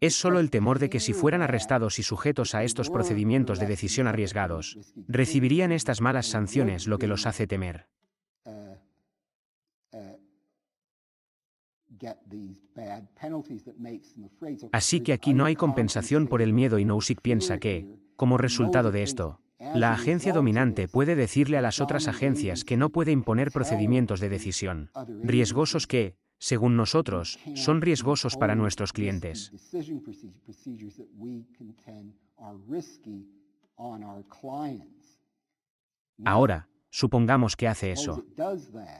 Es solo el temor de que si fueran arrestados y sujetos a estos procedimientos de decisión arriesgados, recibirían estas malas sanciones lo que los hace temer. uh, uh, Así que aquí no hay compensación por el miedo y Nozick piensa que, como resultado de esto, la agencia dominante puede decirle a las otras agencias que no puede imponer procedimientos de decisión riesgosos que, según nosotros, son riesgosos para nuestros clientes. Ahora, supongamos que hace eso.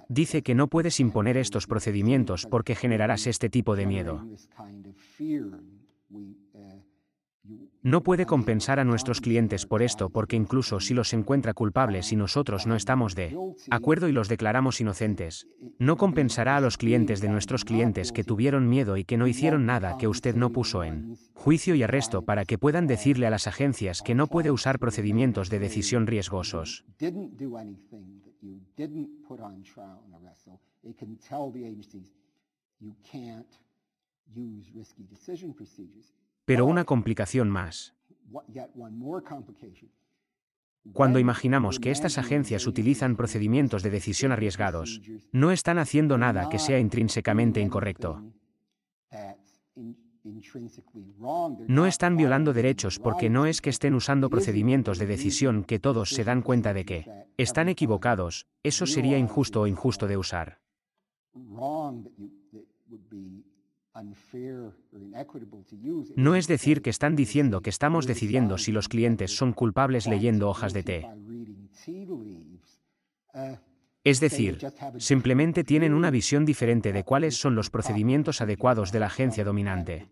Dice que no puedes imponer estos procedimientos porque generarás este tipo de miedo. No puede compensar a nuestros clientes por esto porque incluso si los encuentra culpables y nosotros no estamos de acuerdo y los declaramos inocentes, no compensará a los clientes de nuestros clientes que tuvieron miedo y que no hicieron nada que usted no puso en juicio y arresto para que puedan decirle a las agencias que no puede usar procedimientos de decisión riesgosos. Pero una complicación más. Cuando imaginamos que estas agencias utilizan procedimientos de decisión arriesgados, no están haciendo nada que sea intrínsecamente incorrecto. No están violando derechos porque no es que estén usando procedimientos de decisión que todos se dan cuenta de que están equivocados, eso sería injusto o injusto de usar. wrong that you, that would be unfair or inequitable to use. It No es decir que están diciendo que estamos decidiendo si los clientes son culpables leyendo hojas de té. Uh, Es decir, simplemente tienen una visión diferente de cuáles son los procedimientos adecuados de la agencia dominante.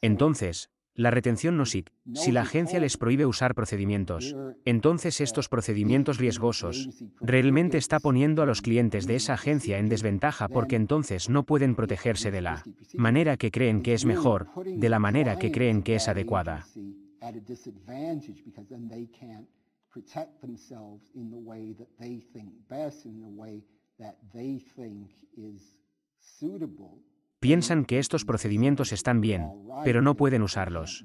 Entonces, la retención no SIC, si la agencia les prohíbe usar procedimientos, entonces estos procedimientos riesgosos realmente está poniendo a los clientes de esa agencia en desventaja porque entonces no pueden protegerse de la manera que creen que es mejor, de la manera que creen que es adecuada. Piensan que estos procedimientos están bien, pero no pueden usarlos.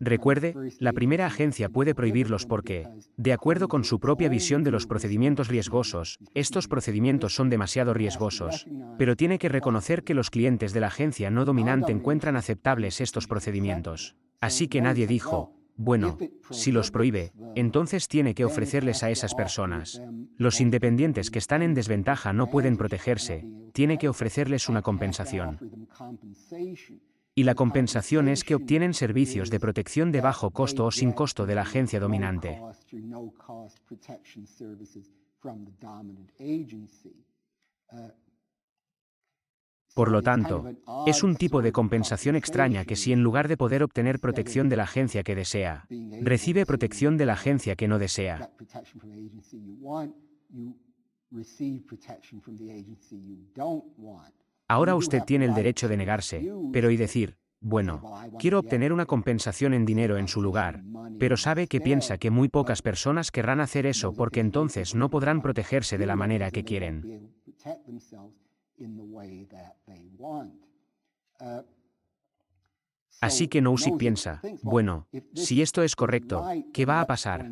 Recuerde, la primera agencia puede prohibirlos porque, de acuerdo con su propia visión de los procedimientos riesgosos, estos procedimientos son demasiado riesgosos, pero tiene que reconocer que los clientes de la agencia no dominante encuentran aceptables estos procedimientos. Así que nadie dijo, bueno, si los prohíbe, entonces tiene que ofrecerles a esas personas. Los independientes que están en desventaja no pueden protegerse, tiene que ofrecerles una compensación. Y la compensación es que obtienen servicios de protección de bajo costo o sin costo de la agencia dominante. Por lo tanto, es un tipo de compensación extraña que si en lugar de poder obtener protección de la agencia que desea, recibe protección de la agencia que no desea. Ahora usted tiene el derecho de negarse, pero y decir, bueno, quiero obtener una compensación en dinero en su lugar, pero sabe que piensa que muy pocas personas querrán hacer eso porque entonces no podrán protegerse de la manera que quieren. Así que Nozick piensa, bueno, si esto es correcto, ¿qué va a pasar?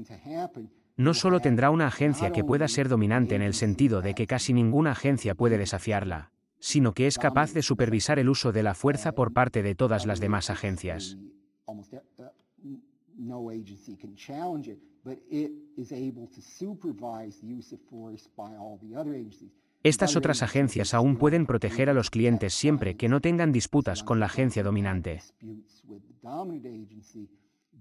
No solo tendrá una agencia que pueda ser dominante en el sentido de que casi ninguna agencia puede desafiarla, sino que es capaz de supervisar el uso de la fuerza por parte de todas las demás agencias. Estas otras agencias aún pueden proteger a los clientes siempre que no tengan disputas con la agencia dominante.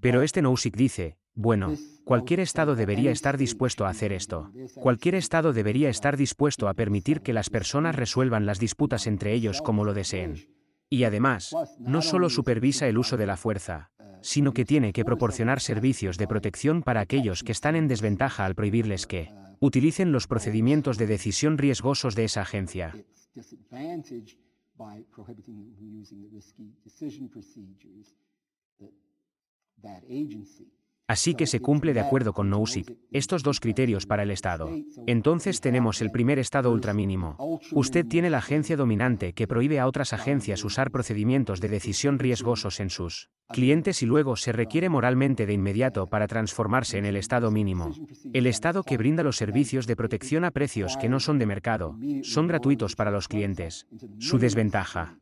Pero este Nozick dice, bueno, cualquier Estado debería estar dispuesto a hacer esto. Cualquier Estado debería estar dispuesto a permitir que las personas resuelvan las disputas entre ellos como lo deseen. Y además, no solo supervisa el uso de la fuerza, sino que tiene que proporcionar servicios de protección para aquellos que están en desventaja al prohibirles que utilicen los procedimientos de decisión riesgosos de esa agencia. Así que se cumple de acuerdo con Nozick estos dos criterios para el Estado. Entonces tenemos el primer Estado ultramínimo. Usted tiene la agencia dominante que prohíbe a otras agencias usar procedimientos de decisión riesgosos en sus clientes y luego se requiere moralmente de inmediato para transformarse en el Estado mínimo. El Estado que brinda los servicios de protección a precios que no son de mercado, son gratuitos para los clientes. Su desventaja.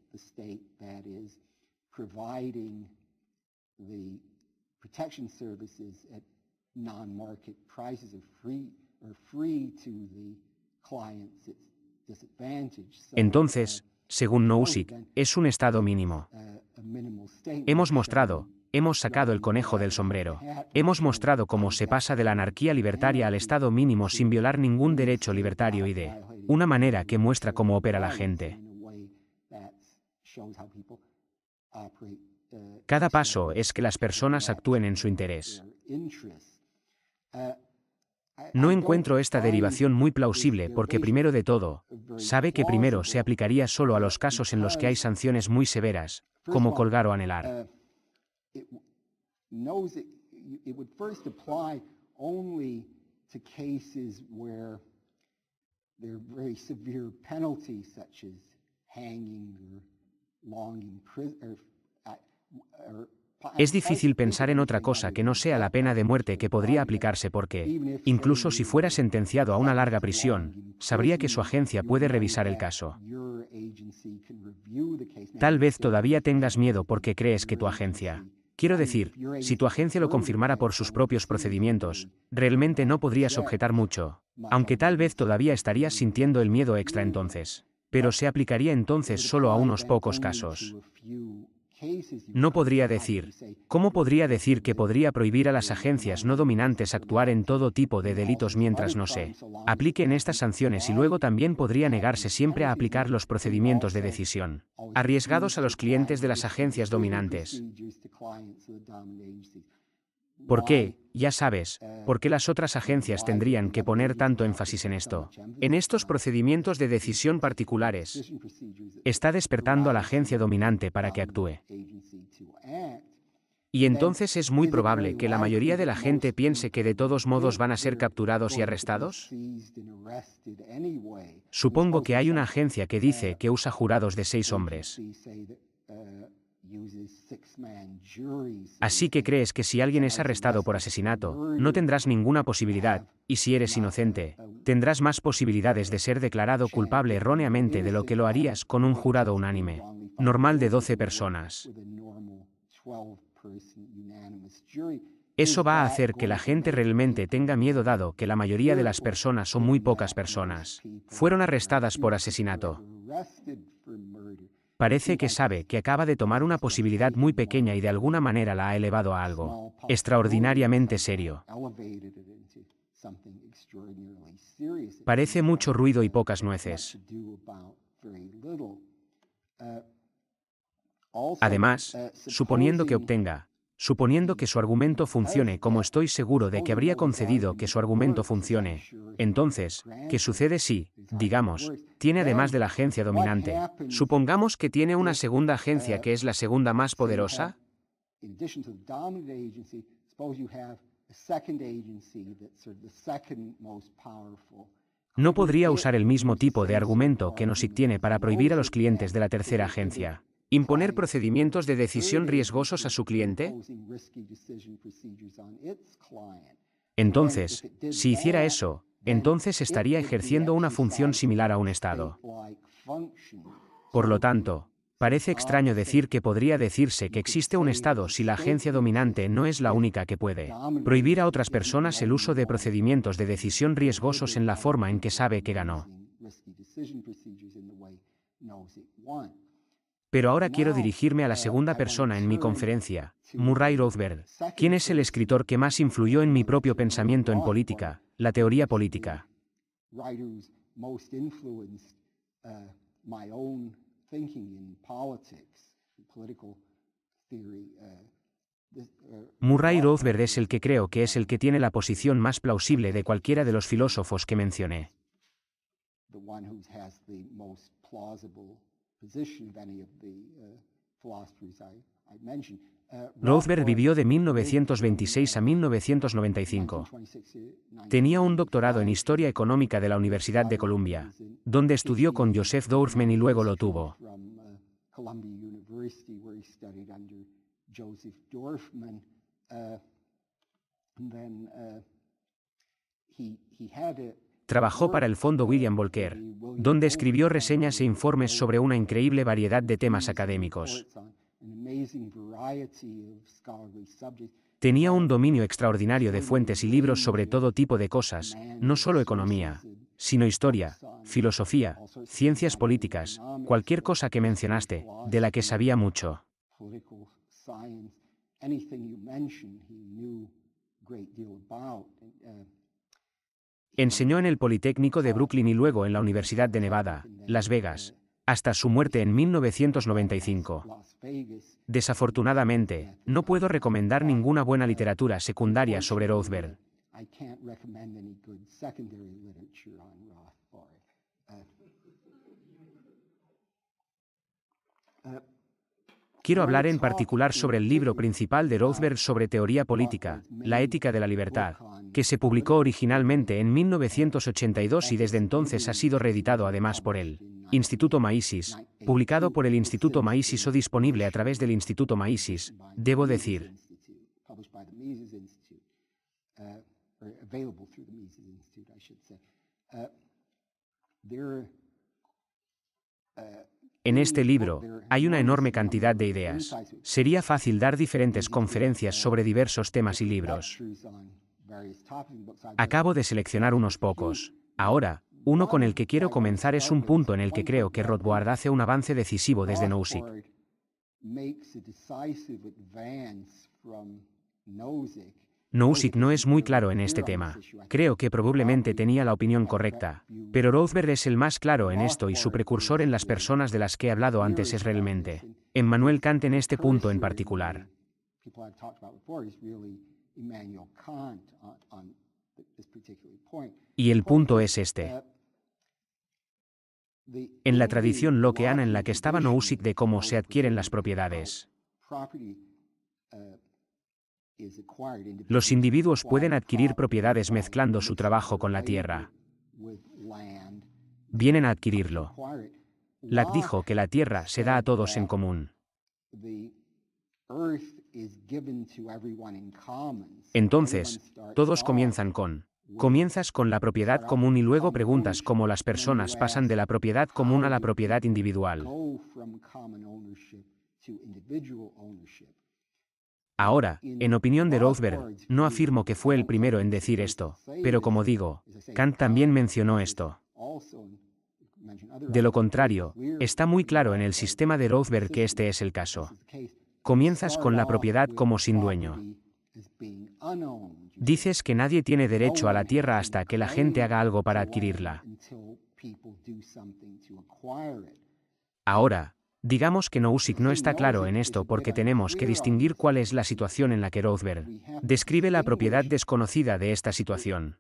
Protection services at non-market prices are free are free to the clients it's disadvantage so, Entonces, según Nozick, es un estado mínimo. uh, minimal state. Hemos mostrado, hemos sacado el conejo del sombrero. Hemos mostrado cómo se pasa de la anarquía libertaria al estado mínimo sin violar ningún derecho libertario y de una manera que muestra cómo opera la gente. Cada paso es que las personas actúen en su interés. No encuentro esta derivación muy plausible porque primero de todo, sabe que primero se aplicaría solo a los casos en los que hay sanciones muy severas, como colgar o anelar. Es difícil pensar en otra cosa que no sea la pena de muerte que podría aplicarse porque, incluso si fuera sentenciado a una larga prisión, sabría que su agencia puede revisar el caso. Tal vez todavía tengas miedo porque crees que tu agencia... Quiero decir, si tu agencia lo confirmara por sus propios procedimientos, realmente no podrías objetar mucho, aunque tal vez todavía estarías sintiendo el miedo extra entonces. Pero se aplicaría entonces solo a unos pocos casos. No podría decir, ¿cómo podría decir que podría prohibir a las agencias no dominantes actuar en todo tipo de delitos mientras no se apliquen estas sanciones y luego también podría negarse siempre a aplicar los procedimientos de decisión, arriesgados a los clientes de las agencias dominantes? ¿Por qué? Ya sabes, ¿por qué las otras agencias tendrían que poner tanto énfasis en esto? En estos procedimientos de decisión particulares, está despertando a la agencia dominante para que actúe. Y entonces es muy probable que la mayoría de la gente piense que de todos modos van a ser capturados y arrestados. Supongo que hay una agencia que dice que usa jurados de seis hombres. Así que crees que si alguien es arrestado por asesinato, no tendrás ninguna posibilidad, y si eres inocente, tendrás más posibilidades de ser declarado culpable erróneamente de lo que lo harías con un jurado unánime, normal de 12 personas. Eso va a hacer que la gente realmente tenga miedo dado que la mayoría de las personas son muy pocas personas. Fueron arrestadas por asesinato. Parece que sabe que acaba de tomar una posibilidad muy pequeña y de alguna manera la ha elevado a algo extraordinariamente serio. Parece mucho ruido y pocas nueces. Además, suponiendo que obtenga Suponiendo que su argumento funcione como estoy seguro de que habría concedido que su argumento funcione, entonces, ¿qué sucede si, digamos, tiene además de la agencia dominante, supongamos que tiene una segunda agencia que es la segunda más poderosa? No podría usar el mismo tipo de argumento que NOSIC tiene para prohibir a los clientes de la tercera agencia. ¿Imponer procedimientos de decisión riesgosos a su cliente? Entonces, si hiciera eso, entonces estaría ejerciendo una función similar a un Estado. Por lo tanto, parece extraño decir que podría decirse que existe un Estado si la agencia dominante no es la única que puede prohibir a otras personas el uso de procedimientos de decisión riesgosos en la forma en que sabe que ganó. Pero ahora quiero dirigirme a la segunda persona en mi conferencia, Murray Rothbard, quien es el escritor que más influyó en mi propio pensamiento en política, la teoría política. Murray Rothbard es el que creo que es el que tiene la posición más plausible de cualquiera de los filósofos que mencioné. Rothbard vivió de 1926 a 1995. Tenía un doctorado en Historia Económica de la Universidad de Columbia, donde estudió con Joseph Dorfman y luego lo tuvo. Trabajó para el Fondo William Volcker, donde escribió reseñas e informes sobre una increíble variedad de temas académicos. Tenía un dominio extraordinario de fuentes y libros sobre todo tipo de cosas, no solo economía, sino historia, filosofía, ciencias políticas, cualquier cosa que mencionaste, de la que sabía mucho. Enseñó en el Politécnico de Brooklyn y luego en la Universidad de Nevada, Las Vegas, hasta su muerte en 1995. Desafortunadamente, no puedo recomendar ninguna buena literatura secundaria sobre Rothbard. Quiero hablar en particular sobre el libro principal de Rothbard sobre teoría política, La ética de la libertad, que se publicó originalmente en 1982 y desde entonces ha sido reeditado además por el Instituto Maisis, publicado por el Instituto Maisis o disponible a través del Instituto Maisis, debo decir. En este libro, hay una enorme cantidad de ideas. Sería fácil dar diferentes conferencias sobre diversos temas y libros. Acabo de seleccionar unos pocos. Ahora, uno con el que quiero comenzar es un punto en el que creo que Rothbard hace un avance decisivo desde Nozick. Nozick no es muy claro en este tema. Creo que probablemente tenía la opinión correcta, pero Rothbard es el más claro en esto y su precursor en las personas de las que he hablado antes es realmente Emmanuel Kant en este punto en particular. Y el punto es este. En la tradición lockeana en la que estaba Nozick de cómo se adquieren las propiedades. Los individuos pueden adquirir propiedades mezclando su trabajo con la tierra. Vienen a adquirirlo. Lack dijo que la tierra se da a todos en común. Entonces, todos comienzan con, comienzas con la propiedad común y luego preguntas cómo las personas pasan de la propiedad común a la propiedad individual. Ahora, en opinión de Rothbard, no afirmo que fue el primero en decir esto, pero como digo, Kant también mencionó esto. De lo contrario, está muy claro en el sistema de Rothbard que este es el caso. Comienzas con la propiedad como sin dueño. Dices que nadie tiene derecho a la tierra hasta que la gente haga algo para adquirirla. Ahora, digamos que Nozick no está claro en esto porque tenemos que distinguir cuál es la situación en la que Rothbard describe la propiedad desconocida de esta situación.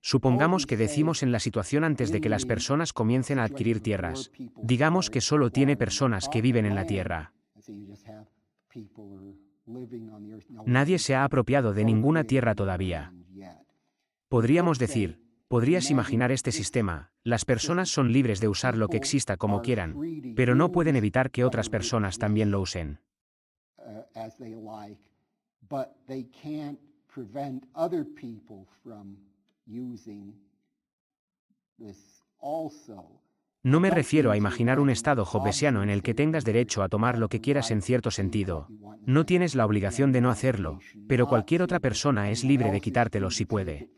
Supongamos que decimos en la situación antes de que las personas comiencen a adquirir tierras. Digamos que solo tiene personas que viven en la tierra. Nadie se ha apropiado de ninguna tierra todavía. Podríamos decir, podrías imaginar este sistema, las personas son libres de usar lo que exista como quieran, pero no pueden evitar que otras personas también lo usen. No me refiero a imaginar un estado jobesiano en el que tengas derecho a tomar lo que quieras en cierto sentido. No tienes la obligación de no hacerlo, pero cualquier otra persona es libre de quitártelo si puede.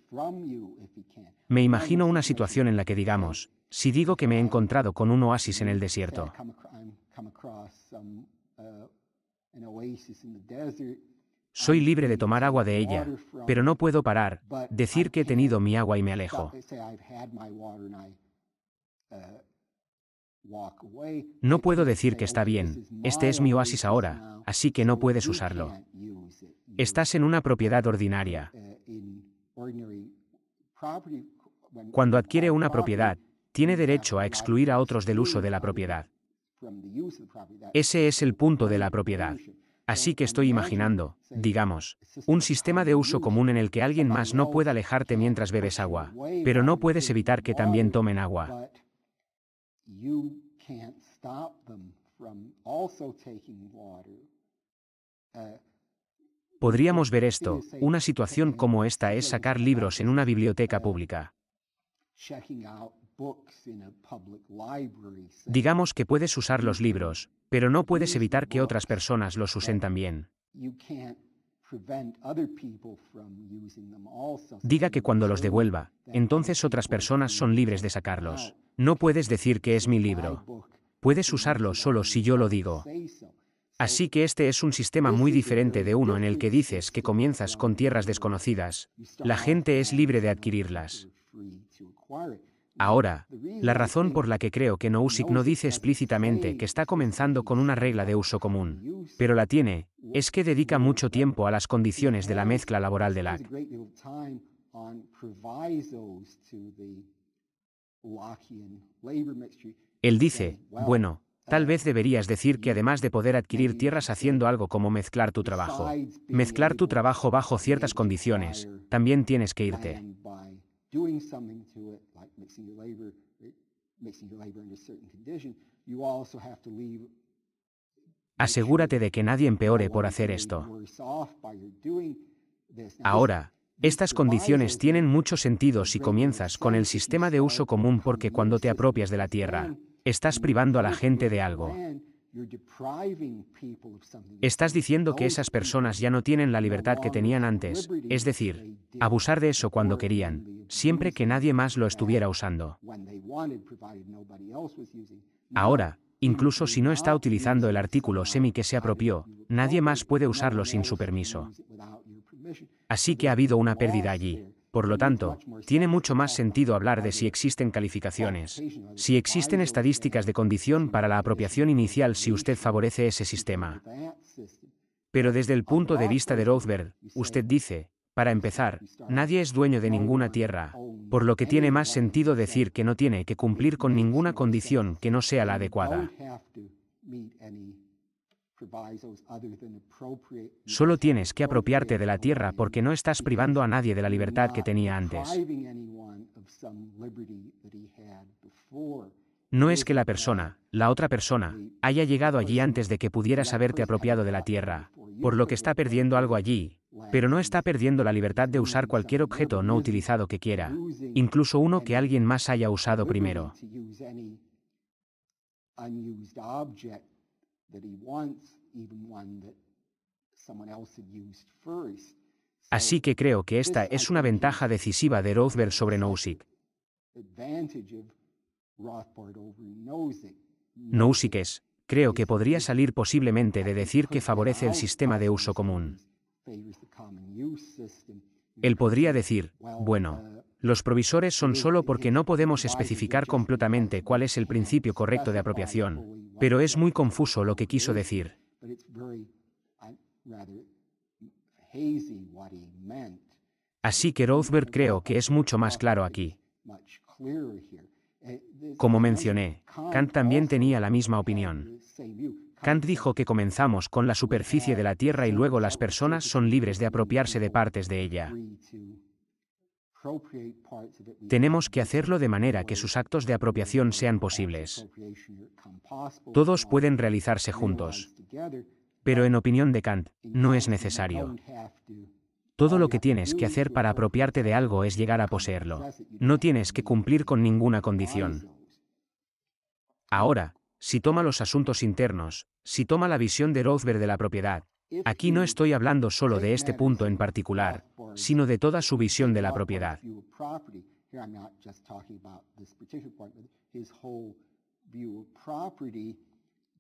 Me imagino una situación en la que digamos, si digo que me he encontrado con un oasis en el desierto, soy libre de tomar agua de ella, pero no puedo parar, decir que he tenido mi agua y me alejo. No puedo decir que está bien, este es mi oasis ahora, así que no puedes usarlo. Estás en una propiedad ordinaria. Cuando adquiere una propiedad, tiene derecho a excluir a otros del uso de la propiedad. Ese es el punto de la propiedad. Así que estoy imaginando, digamos, un sistema de uso común en el que alguien más no pueda alejarte mientras bebes agua, pero no puedes evitar que también tomen agua. Podríamos ver esto, una situación como esta es sacar libros en una biblioteca pública. Digamos que puedes usar los libros, pero no puedes evitar que otras personas los usen también. Diga que cuando los devuelva, entonces otras personas son libres de sacarlos. No puedes decir que es mi libro. Puedes usarlo solo si yo lo digo. Así que este es un sistema muy diferente de uno en el que dices que comienzas con tierras desconocidas. La gente es libre de adquirirlas. Ahora, la razón por la que creo que Nozick no dice explícitamente que está comenzando con una regla de uso común, pero la tiene, es que dedica mucho tiempo a las condiciones de la mezcla laboral de LAC. Él dice, bueno, Tal vez deberías decir que además de poder adquirir tierras haciendo algo como mezclar tu trabajo, mezclar tu trabajo bajo ciertas condiciones, también tienes que irte. And by doing something to it, like mixing your labor, mixing your labor under certain condition, you also have to leave Asegúrate de que nadie empeore por hacer esto. Ahora, estas condiciones tienen mucho sentido si comienzas con el sistema de uso común porque cuando te apropias de la tierra, estás privando a la gente de algo. Estás diciendo que esas personas ya no tienen la libertad que tenían antes, es decir, abusar de eso cuando querían, siempre que nadie más lo estuviera usando. Ahora, incluso si no está utilizando el artículo semi que se apropió, nadie más puede usarlo sin su permiso. Así que ha habido una pérdida allí. Por lo tanto, tiene mucho más sentido hablar de si existen calificaciones, si existen estadísticas de condición para la apropiación inicial si usted favorece ese sistema. Pero desde el punto de vista de Rothbard, usted dice, para empezar, nadie es dueño de ninguna tierra, por lo que tiene más sentido decir que no tiene que cumplir con ninguna condición que no sea la adecuada. Solo tienes que apropiarte de la tierra porque no estás privando a nadie de la libertad que tenía antes. No es que la persona, la otra persona, haya llegado allí antes de que pudieras haberte apropiado de la tierra, por lo que está perdiendo algo allí, pero no está perdiendo la libertad de usar cualquier objeto no utilizado que quiera, incluso uno que alguien más haya usado primero. Así que creo que esta es una ventaja decisiva de Rothbard sobre Nozick. Nozick es, creo que podría salir posiblemente de decir que favorece el sistema de uso común. Él podría decir, bueno, los provisores son solo porque no podemos especificar completamente cuál es el principio correcto de apropiación, pero es muy confuso lo que quiso decir. Así que Rothbard creo que es mucho más claro aquí. Como mencioné, Kant también tenía la misma opinión. Kant dijo que comenzamos con la superficie de la Tierra y luego las personas son libres de apropiarse de partes de ella. Tenemos que hacerlo de manera que sus actos de apropiación sean posibles. Todos pueden realizarse juntos. Pero en opinión de Kant, no es necesario. Todo lo que tienes que hacer para apropiarte de algo es llegar a poseerlo. No tienes que cumplir con ninguna condición. Ahora, si toma los asuntos internos, si toma la visión de Rothbard de la propiedad, aquí no estoy hablando solo de este punto en particular, sino de toda su visión de la propiedad.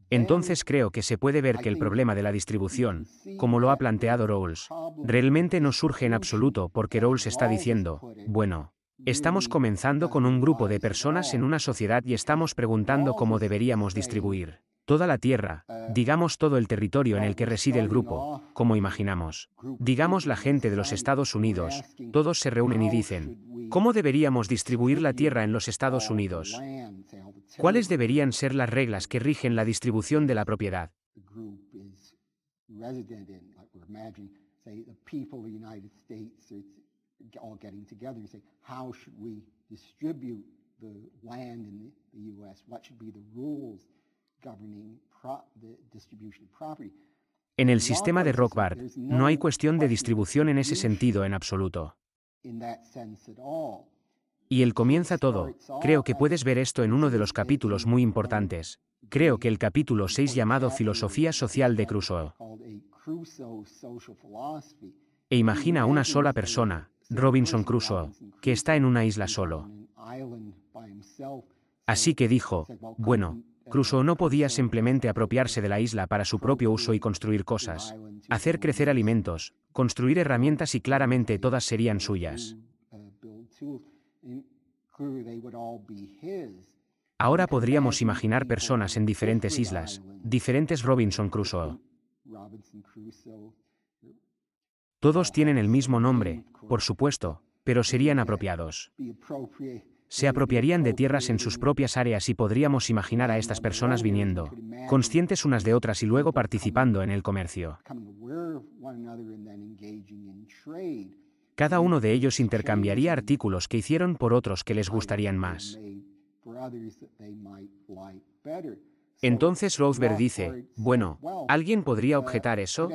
Entonces creo que se puede ver que el problema de la distribución, como lo ha planteado Rawls, realmente no surge en absoluto porque Rawls está diciendo, bueno, estamos comenzando con un grupo de personas en una sociedad y estamos preguntando cómo deberíamos distribuir toda la tierra, digamos todo el territorio en el que reside el grupo, como imaginamos. Digamos la gente de los Estados Unidos, todos se reúnen y dicen, ¿cómo deberíamos distribuir la tierra en los Estados Unidos? ¿Cuáles deberían ser las reglas que rigen la distribución de la propiedad? En el sistema de Rothbard, no hay cuestión de distribución en ese sentido en absoluto. Y él comienza todo. Creo que puedes ver esto en uno de los capítulos muy importantes. Creo que el capítulo 6 llamado Filosofía Social de Crusoe. E imagina a una sola persona, Robinson Crusoe, que está en una isla solo. Así que dijo, bueno, Crusoe no podía simplemente apropiarse de la isla para su propio uso y construir cosas, hacer crecer alimentos, construir herramientas y claramente todas serían suyas. Ahora podríamos imaginar personas en diferentes islas, diferentes Robinson Crusoe. Todos tienen el mismo nombre, por supuesto, pero serían apropiados. Se apropiarían de tierras en sus propias áreas y podríamos imaginar a estas personas viniendo, conscientes unas de otras y luego participando en el comercio. Cada uno de ellos intercambiaría artículos que hicieron por otros que les gustarían más. Entonces Rothberg dice, bueno, ¿alguien podría objetar eso?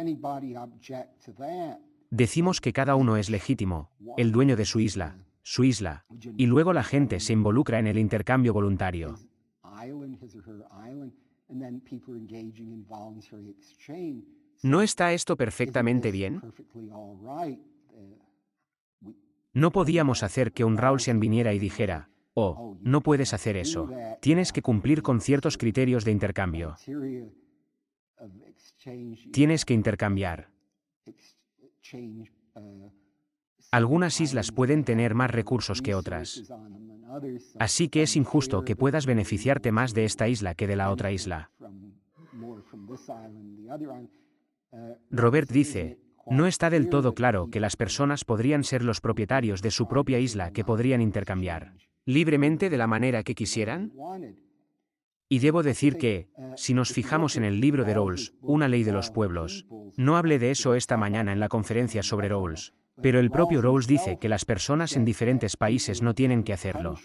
Decimos que cada uno es legítimo, el dueño de su isla, su isla, y luego la gente se involucra en el intercambio voluntario. ¿No está esto perfectamente bien? No podíamos hacer que un Raulsian viniera y dijera, oh, no puedes hacer eso, tienes que cumplir con ciertos criterios de intercambio. Tienes que intercambiar. Algunas islas pueden tener más recursos que otras. Así que es injusto que puedas beneficiarte más de esta isla que de la otra isla. Robert dice, no está del todo claro que las personas podrían ser los propietarios de su propia isla que podrían intercambiar libremente de la manera que quisieran. Y debo decir que, si nos fijamos en el libro de Rawls, Una ley de los pueblos, no hablé de eso esta mañana en la conferencia sobre Rawls, pero el propio Rawls dice que las personas en diferentes países no tienen que hacerlo.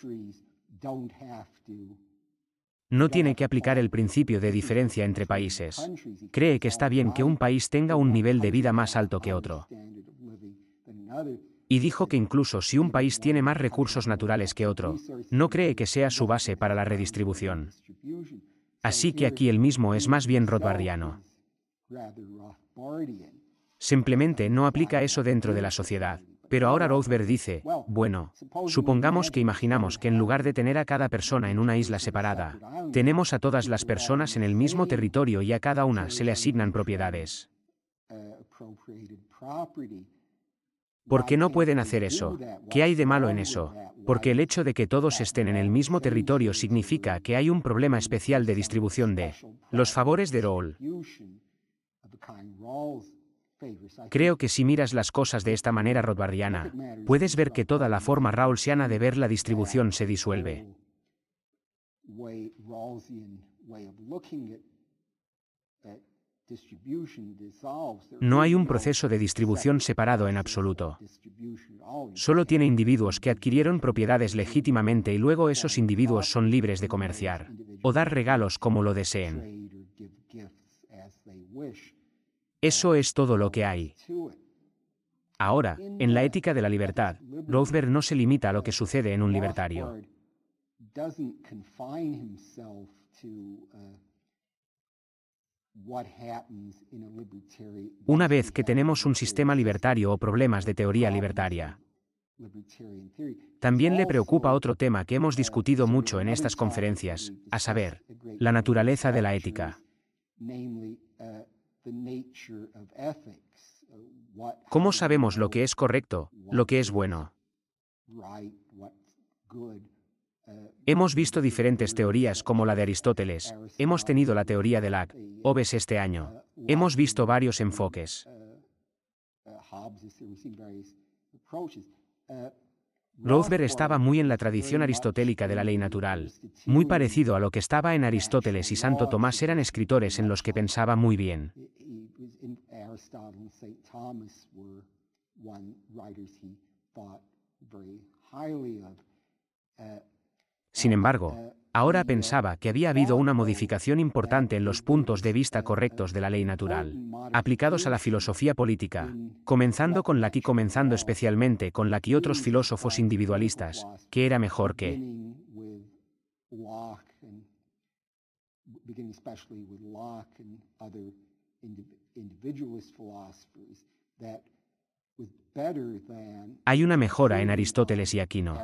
No tiene que aplicar el principio de diferencia entre países. Cree que está bien que un país tenga un nivel de vida más alto que otro. Y dijo que incluso si un país tiene más recursos naturales que otro, no cree que sea su base para la redistribución. Así que aquí el mismo es más bien rothbardiano. Simplemente no aplica eso dentro de la sociedad. Pero ahora Rothbard dice, bueno, supongamos que imaginamos que en lugar de tener a cada persona en una isla separada, tenemos a todas las personas en el mismo territorio y a cada una se le asignan propiedades. ¿Por qué no pueden hacer eso? ¿Qué hay de malo en eso? Porque el hecho de que todos estén en el mismo territorio significa que hay un problema especial de distribución de los favores de rol. Creo que si miras las cosas de esta manera rothbardiana, puedes ver que toda la forma rawlsiana de ver la distribución se disuelve. No hay un proceso de distribución separado en absoluto. Solo tiene individuos que adquirieron propiedades legítimamente y luego esos individuos son libres de comerciar o dar regalos como lo deseen. Eso es todo lo que hay. Ahora, en la ética de la libertad, Rothbard no se limita a lo que sucede en un libertario. Una vez que tenemos un sistema libertario o problemas de teoría libertaria, también le preocupa otro tema que hemos discutido mucho en estas conferencias, a saber, la naturaleza de la ética. ¿Cómo sabemos lo que es correcto, lo que es bueno? Hemos visto diferentes teorías como la de Aristóteles, hemos tenido la teoría de Locke, Hobbes este año, hemos visto varios enfoques. Rothbard estaba muy en la tradición aristotélica de la ley natural, muy parecido a lo que estaba en Aristóteles y Santo Tomás eran escritores en los que pensaba muy bien. Sin embargo, ahora pensaba que había habido una modificación importante en los puntos de vista correctos de la ley natural, aplicados a la filosofía política, comenzando con la y comenzando especialmente con la y otros filósofos individualistas, que era mejor que hay una mejora en Aristóteles y Aquino.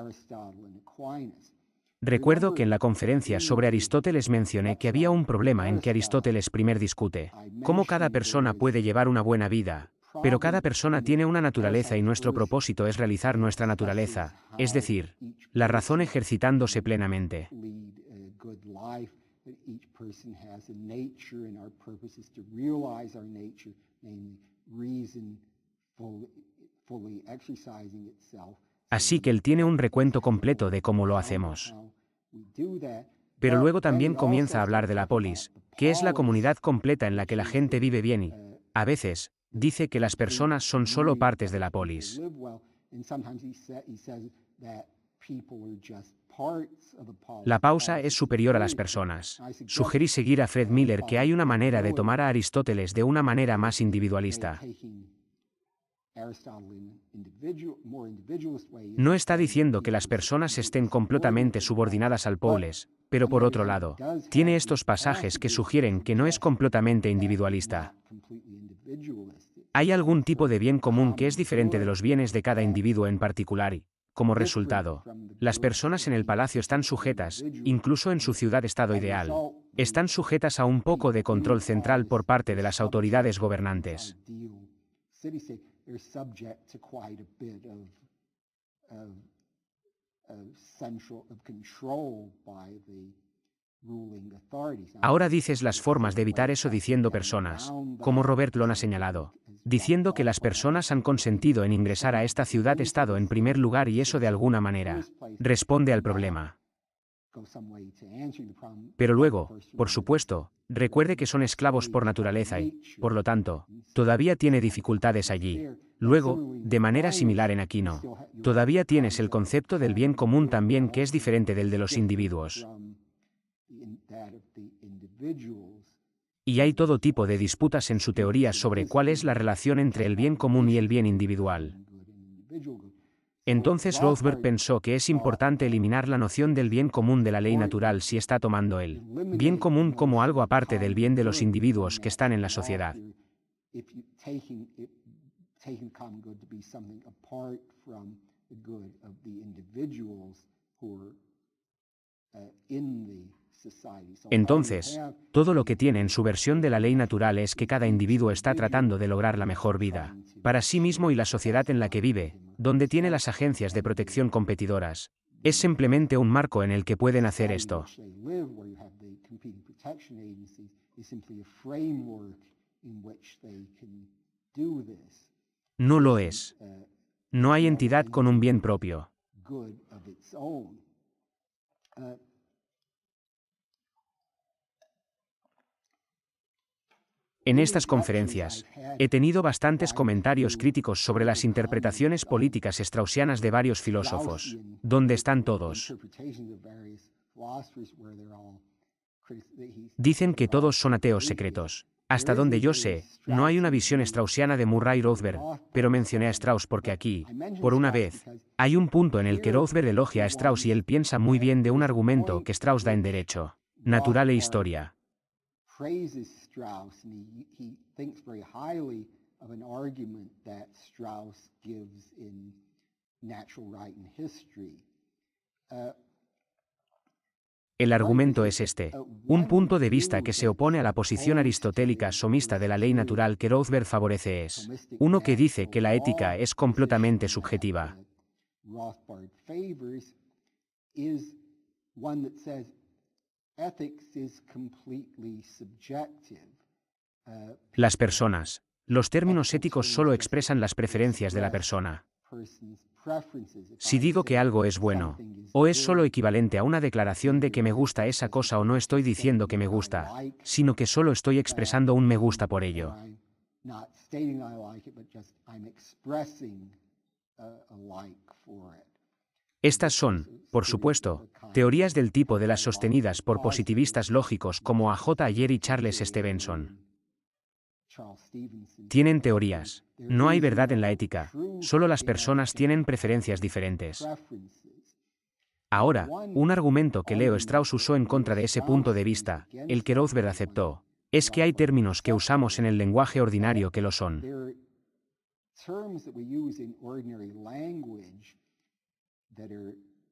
Recuerdo que en la conferencia sobre Aristóteles mencioné que había un problema en que Aristóteles primer discute, cómo cada persona puede llevar una buena vida, pero cada persona tiene una naturaleza y nuestro propósito es realizar nuestra naturaleza, es decir, la razón ejercitándose plenamente. Así que él tiene un recuento completo de cómo lo hacemos. Pero luego también comienza a hablar de la polis, que es la comunidad completa en la que la gente vive bien y, a veces, dice que las personas son solo partes de la polis. La pausa es superior a las personas. Sugerí seguir a Fred Miller que hay una manera de tomar a Aristóteles de una manera más individualista. No está diciendo que las personas estén completamente subordinadas al polis, pero por otro lado, tiene estos pasajes que sugieren que no es completamente individualista. Hay algún tipo de bien común que es diferente de los bienes de cada individuo en particular y, como resultado, las personas en el palacio están sujetas, incluso en su ciudad-estado ideal, están sujetas a un poco de control central por parte de las autoridades gobernantes. Ahora dices las formas de evitar eso diciendo personas, como Robert lo ha señalado, diciendo que las personas han consentido en ingresar a esta ciudad-estado en primer lugar y eso de alguna manera responde al problema. Pero luego, por supuesto, recuerde que son esclavos por naturaleza y, por lo tanto, todavía tiene dificultades allí. Luego, de manera similar en Aquino, todavía tienes el concepto del bien común también que es diferente del de los individuos. Y hay todo tipo de disputas en su teoría sobre cuál es la relación entre el bien común y el bien individual. Entonces Rothbard pensó que es importante eliminar la noción del bien común de la ley natural si está tomando el bien común como algo aparte del bien de los individuos que están en la sociedad. Entonces, todo lo que tiene en su versión de la ley natural es que cada individuo está tratando de lograr la mejor vida, para sí mismo y la sociedad en la que vive, donde tiene las agencias de protección competidoras. Es simplemente un marco en el que pueden hacer esto. No lo es. No hay entidad con un bien propio. En estas conferencias, he tenido bastantes comentarios críticos sobre las interpretaciones políticas straussianas de varios filósofos. ¿Dónde están todos? Dicen que todos son ateos secretos. Hasta donde yo sé, no hay una visión straussiana de Murray Rothbard, pero mencioné a Strauss porque aquí, por una vez, hay un punto en el que Rothbard elogia a Strauss y él piensa muy bien de un argumento que Strauss da en derecho, natural e historia. Strauss, and he, he thinks very highly of an argument that Strauss gives in Natural Right and History. Uh, el argumento es este. Un punto de vista que se opone a la posición aristotélica somista de la ley natural que Rothbard favorece es uno que dice que la ética es completamente subjetiva. Las personas. Los términos éticos solo expresan las preferencias de la persona. Si digo que algo es bueno, o es solo equivalente a una declaración de que me gusta esa cosa o no estoy diciendo que me gusta, sino que solo estoy expresando un me gusta por ello. Estas son, por supuesto, teorías del tipo de las sostenidas por positivistas lógicos como A.J. Ayer y Charles Stevenson. Tienen teorías. No hay verdad en la ética. Solo las personas tienen preferencias diferentes. Ahora, un argumento que Leo Strauss usó en contra de ese punto de vista, el que Rothbard aceptó, es que hay términos que usamos en el lenguaje ordinario que lo son.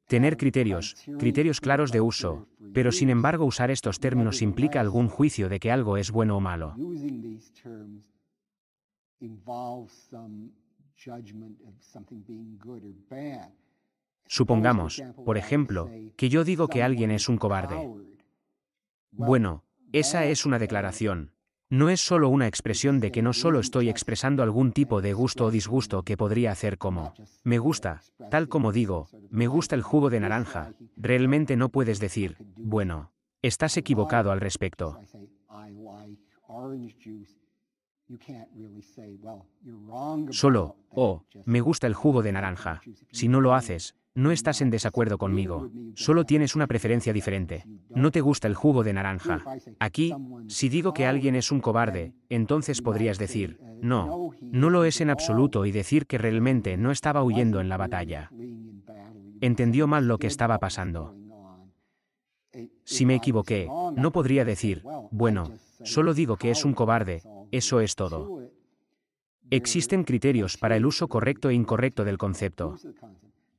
Tener criterios, criterios claros de uso, pero sin embargo usar estos términos implica algún juicio de que algo es bueno o malo. Supongamos, por ejemplo, que yo digo que alguien es un cobarde. Bueno, esa es una declaración. No es solo una expresión de que no solo estoy expresando algún tipo de gusto o disgusto que podría hacer como, me gusta, tal como digo, me gusta el jugo de naranja, realmente no puedes decir, bueno, estás equivocado al respecto. Solo, oh, me gusta el jugo de naranja. Si no lo haces, no estás en desacuerdo conmigo. Solo tienes una preferencia diferente. No te gusta el jugo de naranja. Aquí, si digo que alguien es un cobarde, entonces podrías decir, no, no lo es en absoluto y decir que realmente no estaba huyendo en la batalla. Entendió mal lo que estaba pasando. Si me equivoqué, no podría decir, bueno, solo digo que es un cobarde, eso es todo. Existen criterios para el uso correcto e incorrecto del concepto.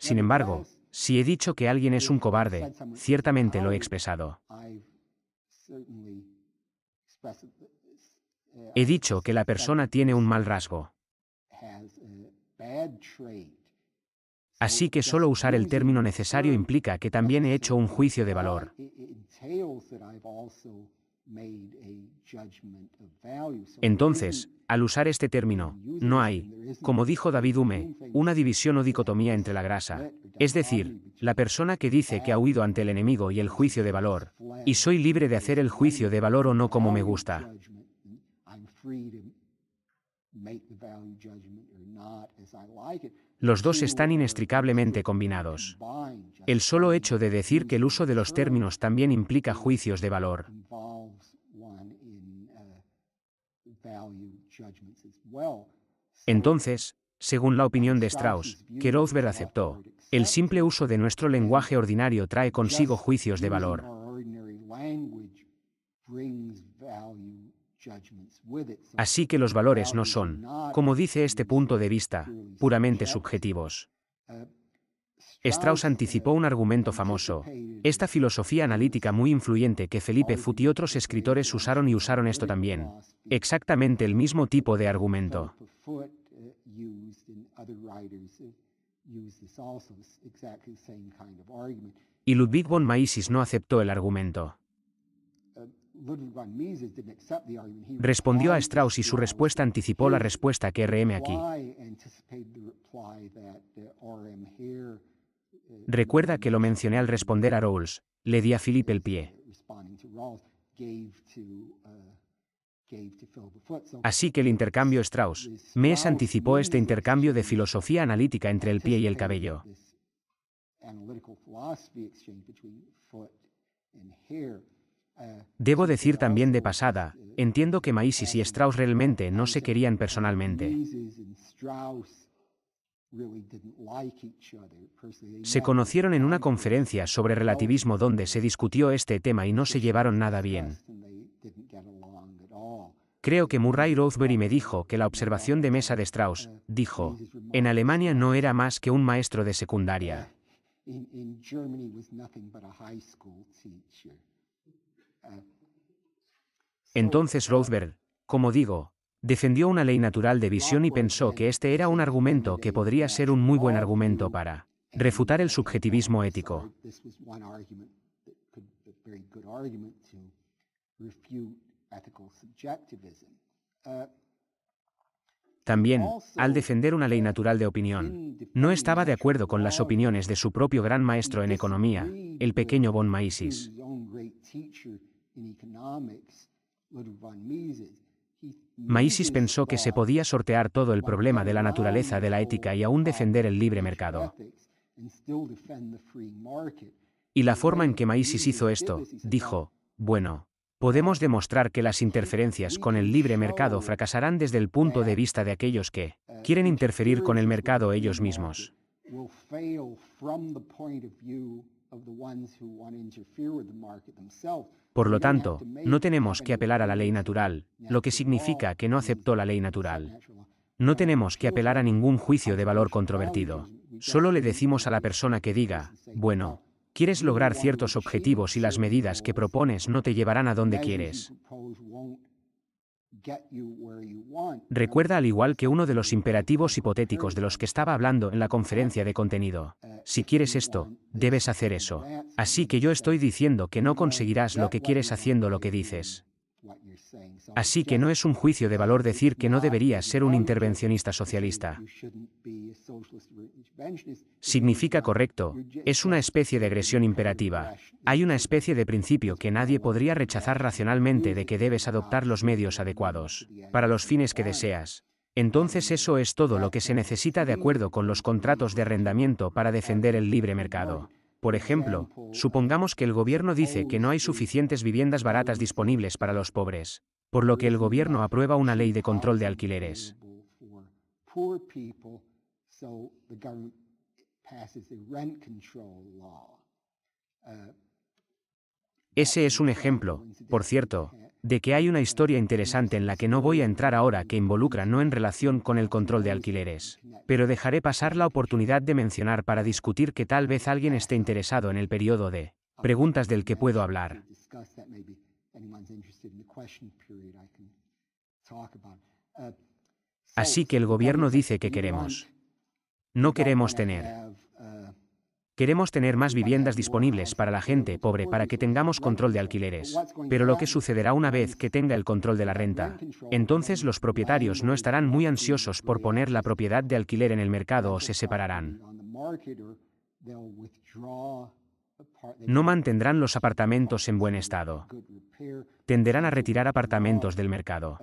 Sin embargo, si he dicho que alguien es un cobarde, ciertamente lo he expresado. He dicho que la persona tiene un mal rasgo. Así que solo usar el término necesario implica que también he hecho un juicio de valor. Entonces, al usar este término, no hay, como dijo David Hume, una división o dicotomía entre la grasa. Es decir, la persona que dice que ha huido ante el enemigo y el juicio de valor, y soy libre de hacer el juicio de valor o no como me gusta. Los dos están inextricablemente combinados. El solo hecho de decir que el uso de los términos también implica juicios de valor. Entonces, según la opinión de Strauss, que Rothbard aceptó, el simple uso de nuestro lenguaje ordinario trae consigo juicios de valor. Así que los valores no son, como dice este punto de vista, puramente subjetivos. Strauss anticipó un argumento famoso, esta filosofía analítica muy influyente que Felipe Fut y otros escritores usaron y usaron esto también. Exactamente el mismo tipo de argumento. Foot. Y Ludwig von Mises no aceptó el argumento. Respondió a Strauss y su respuesta anticipó la respuesta que RM aquí. Recuerda que lo mencioné al responder a Rawls. Le di a Philip el pie. Así que el intercambio Strauss, Mes anticipó este intercambio de filosofía analítica entre el pie y el cabello. Debo decir también de pasada, entiendo que Mises y Strauss realmente no se querían personalmente. Se conocieron en una conferencia sobre relativismo donde se discutió este tema y no se llevaron nada bien. Creo que Murray Rothbard me dijo que la observación de mesa de Strauss, dijo, en Alemania no era más que un maestro de secundaria. Teacher. Uh, Entonces Rothbard, como digo, defendió una ley natural de visión y pensó que este era un argumento que podría ser un muy buen argumento para refutar el subjetivismo ético. También, al defender una ley natural de opinión, no estaba de acuerdo con las opiniones de su propio gran maestro en economía, el pequeño von Mises. Mises pensó que se podía sortear todo el problema de la naturaleza de la ética y aún defender el libre mercado. Y la forma en que Mises hizo esto, dijo, bueno, podemos demostrar que las interferencias con el libre mercado fracasarán desde el punto de vista de aquellos que quieren interferir con el mercado ellos mismos. Por lo tanto, no tenemos que apelar a la ley natural, lo que significa que no aceptó la ley natural. No tenemos que apelar a ningún juicio de valor controvertido. Solo le decimos a la persona que diga, bueno, quieres lograr ciertos objetivos y las medidas que propones no te llevarán a donde quieres. Recuerda al igual que uno de los imperativos hipotéticos de los que estaba hablando en la conferencia de contenido. Si quieres esto, debes hacer eso. Así que yo estoy diciendo que no conseguirás lo que quieres haciendo lo que dices. Así que no es un juicio de valor decir que no deberías ser un intervencionista socialista. Significa correcto, es una especie de agresión imperativa. Hay una especie de principio que nadie podría rechazar racionalmente de que debes adoptar los medios adecuados para los fines que deseas. Entonces eso es todo lo que se necesita de acuerdo con los contratos de arrendamiento para defender el libre mercado. Por ejemplo, supongamos que el gobierno dice que no hay suficientes viviendas baratas disponibles para los pobres, por lo que el gobierno aprueba una ley de control de alquileres. Ese es un ejemplo, por cierto, de que hay una historia interesante en la que no voy a entrar ahora que involucra no en relación con el control de alquileres, pero dejaré pasar la oportunidad de mencionar para discutir que tal vez alguien esté interesado en el periodo de preguntas del que puedo hablar. Así que el gobierno dice que queremos. No queremos tener Queremos tener más viviendas disponibles para la gente pobre para que tengamos control de alquileres. Pero lo que sucederá una vez que tenga el control de la renta, entonces los propietarios no estarán muy ansiosos por poner la propiedad de alquiler en el mercado o se separarán. No mantendrán los apartamentos en buen estado. Tenderán a retirar apartamentos del mercado.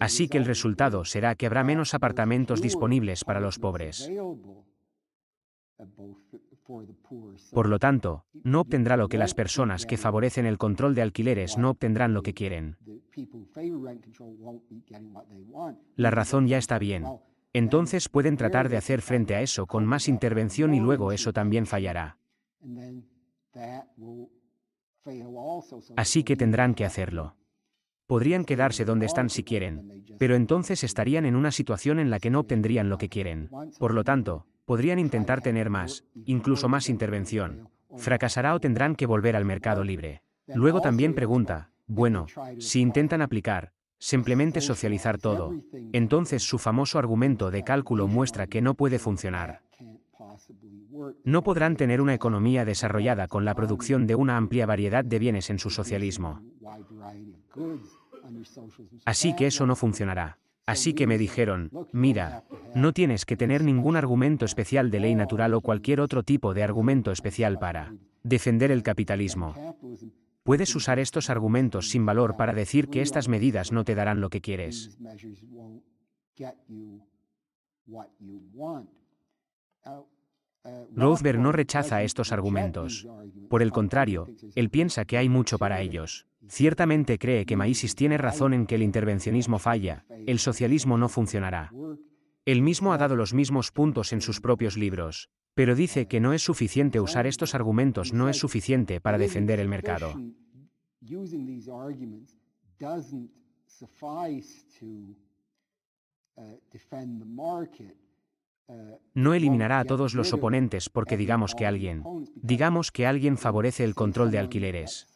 Así que el resultado será que habrá menos apartamentos disponibles para los pobres. Por lo tanto, no obtendrá lo que las personas que favorecen el control de alquileres no obtendrán lo que quieren. La razón ya está bien. Entonces pueden tratar de hacer frente a eso con más intervención y luego eso también fallará. Así que tendrán que hacerlo. Podrían quedarse donde están si quieren, pero entonces estarían en una situación en la que no obtendrían lo que quieren. Por lo tanto, podrían intentar tener más, incluso más intervención. Fracasará o tendrán que volver al mercado libre. Luego también pregunta, bueno, si intentan aplicar, simplemente socializar todo, entonces su famoso argumento de cálculo muestra que no puede funcionar. No podrán tener una economía desarrollada con la producción de una amplia variedad de bienes en su socialismo. Así que eso no funcionará. Así que me dijeron, mira, no tienes que tener ningún argumento especial de ley natural o cualquier otro tipo de argumento especial para defender el capitalismo. Puedes usar estos argumentos sin valor para decir que estas medidas no te darán lo que quieres. Rothberg no rechaza estos argumentos. Por el contrario, él piensa que hay mucho para ellos. Ciertamente cree que Maisis tiene razón en que el intervencionismo falla, el socialismo no funcionará. Él mismo ha dado los mismos puntos en sus propios libros, pero dice que no es suficiente usar estos argumentos, no es suficiente para defender el mercado. No eliminará a todos los oponentes porque digamos que alguien, digamos que alguien favorece el control de alquileres.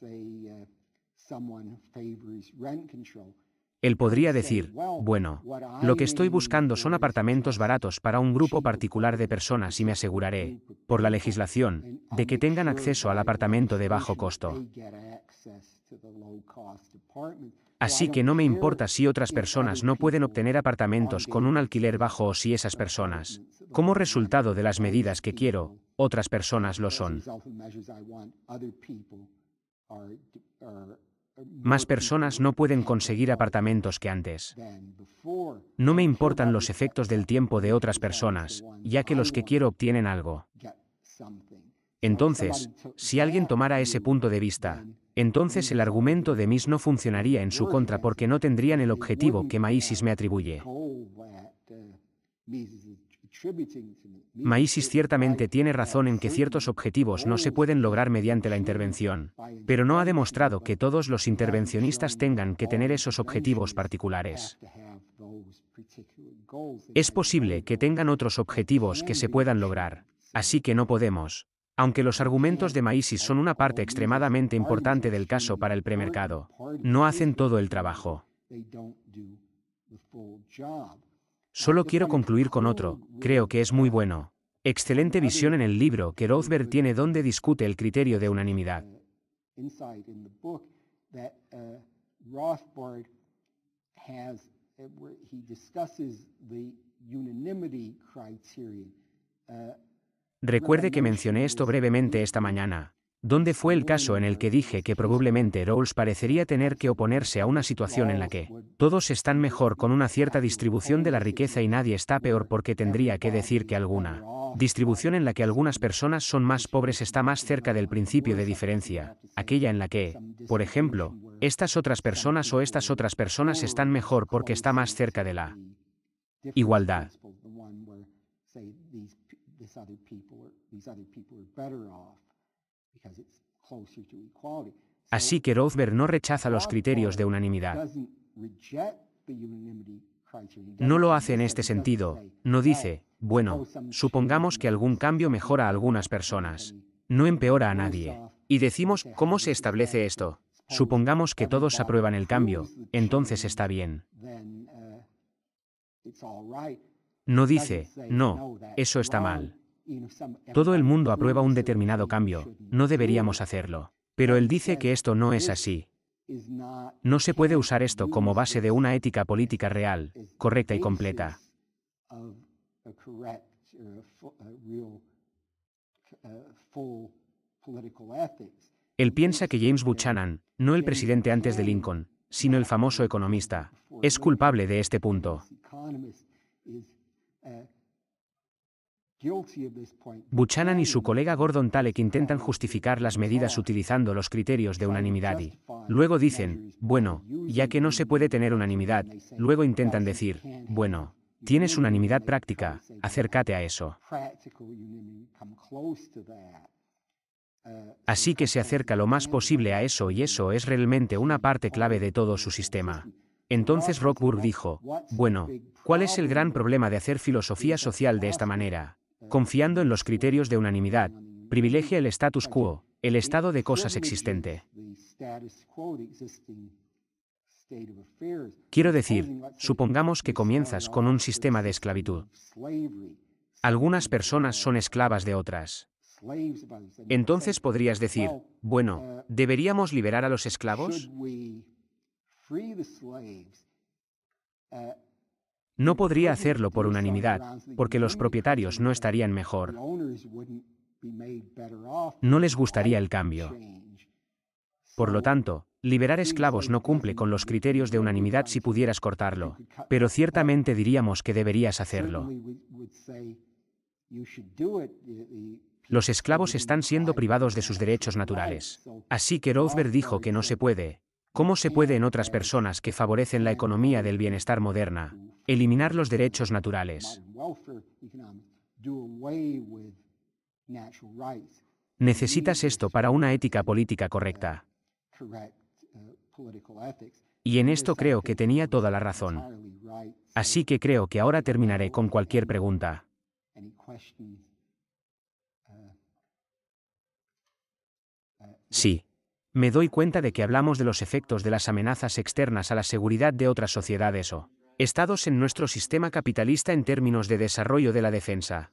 Él podría decir, bueno, lo que estoy buscando son apartamentos baratos para un grupo particular de personas y me aseguraré, por la legislación, de que tengan acceso al apartamento de bajo costo. Así que no me importa si otras personas no pueden obtener apartamentos con un alquiler bajo o si esas personas, como resultado de las medidas que quiero, otras personas lo son. Más personas no pueden conseguir apartamentos que antes. No me importan los efectos del tiempo de otras personas, ya que los que quiero obtienen algo. Entonces, si alguien tomara ese punto de vista, entonces el argumento de Miss no funcionaría en su contra porque no tendrían el objetivo que Maisis me atribuye. Maisis ciertamente tiene razón en que ciertos objetivos no se pueden lograr mediante la intervención, pero no ha demostrado que todos los intervencionistas tengan que tener esos objetivos particulares. Es posible que tengan otros objetivos que se puedan lograr, así que no podemos. Aunque los argumentos de Maisis son una parte extremadamente importante del caso para el premercado, no hacen todo el trabajo. Solo quiero concluir con otro, creo que es muy bueno. Excelente visión en el libro que Rothberg tiene donde discute el criterio de unanimidad. uh, Rothbard uh. Uh, Recuerde que mencioné esto brevemente esta mañana. ¿Dónde fue el caso en el que dije que probablemente Rawls parecería tener que oponerse a una situación en la que todos están mejor con una cierta distribución de la riqueza y nadie está peor porque tendría que decir que alguna distribución en la que algunas personas son más pobres está más cerca del principio de diferencia, aquella en la que, por ejemplo, estas otras personas o estas otras personas están mejor porque está más cerca de la igualdad. Así que Rothberg no rechaza los criterios de unanimidad. No lo hace en este sentido, no dice, bueno, supongamos que algún cambio mejora a algunas personas, no empeora a nadie. Y decimos, ¿cómo se establece esto? Supongamos que todos aprueban el cambio, entonces está bien. No dice, no, eso está mal. Todo el mundo aprueba un determinado cambio, no deberíamos hacerlo. Pero él dice que esto no es así. No se puede usar esto como base de una ética política real, correcta y completa. Él piensa que James Buchanan, no el presidente antes de Lincoln, sino el famoso economista, es culpable de este punto. Buchanan y su colega Gordon Talek intentan justificar las medidas utilizando los criterios de unanimidad y luego dicen, bueno, ya que no se puede tener unanimidad, luego intentan decir, bueno, tienes unanimidad práctica, acércate a eso. Así que se acerca lo más posible a eso y eso es realmente una parte clave de todo su sistema. Entonces Rockburg dijo, bueno, ¿cuál es el gran problema de hacer filosofía social de esta manera? Confiando en los criterios de unanimidad, privilegia el status quo, el estado de cosas existente. Quiero decir, supongamos que comienzas con un sistema de esclavitud. Algunas personas son esclavas de otras. Entonces podrías decir, bueno, ¿deberíamos liberar a los esclavos? No podría hacerlo por unanimidad, porque los propietarios no estarían mejor. No les gustaría el cambio. Por lo tanto, liberar esclavos no cumple con los criterios de unanimidad si pudieras cortarlo, pero ciertamente diríamos que deberías hacerlo. Los esclavos están siendo privados de sus derechos naturales. Así que Rothberg dijo que no se puede, ¿Cómo se puede en otras personas que favorecen la economía del bienestar moderna eliminar los derechos naturales? Necesitas esto para una ética política correcta. Y en esto creo que tenía toda la razón. Así que creo que ahora terminaré con cualquier pregunta. Sí. Me doy cuenta de que hablamos de los efectos de las amenazas externas a la seguridad de otras sociedades o estados en nuestro sistema capitalista en términos de desarrollo de la defensa.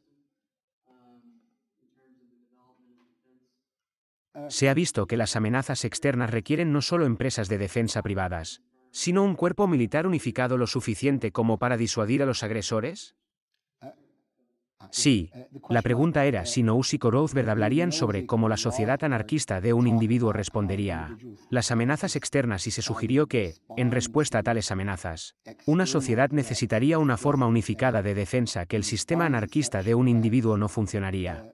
Se ha visto que las amenazas externas requieren no solo empresas de defensa privadas, sino un cuerpo militar unificado lo suficiente como para disuadir a los agresores? Sí, la pregunta era si Nousik o Rothbard hablarían sobre cómo la sociedad anarquista de un individuo respondería a las amenazas externas y se sugirió que, en respuesta a tales amenazas, una sociedad necesitaría una forma unificada de defensa que el sistema anarquista de un individuo no funcionaría.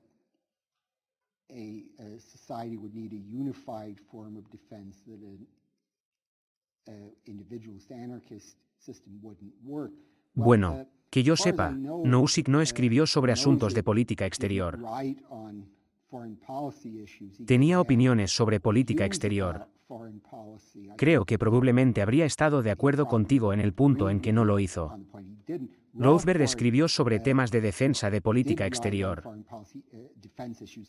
Bueno, que yo sepa, Nousik no escribió sobre asuntos de política exterior. Tenía opiniones sobre política exterior. Creo que probablemente habría estado de acuerdo contigo en el punto en que no lo hizo. Rothbard escribió sobre temas de defensa de política exterior.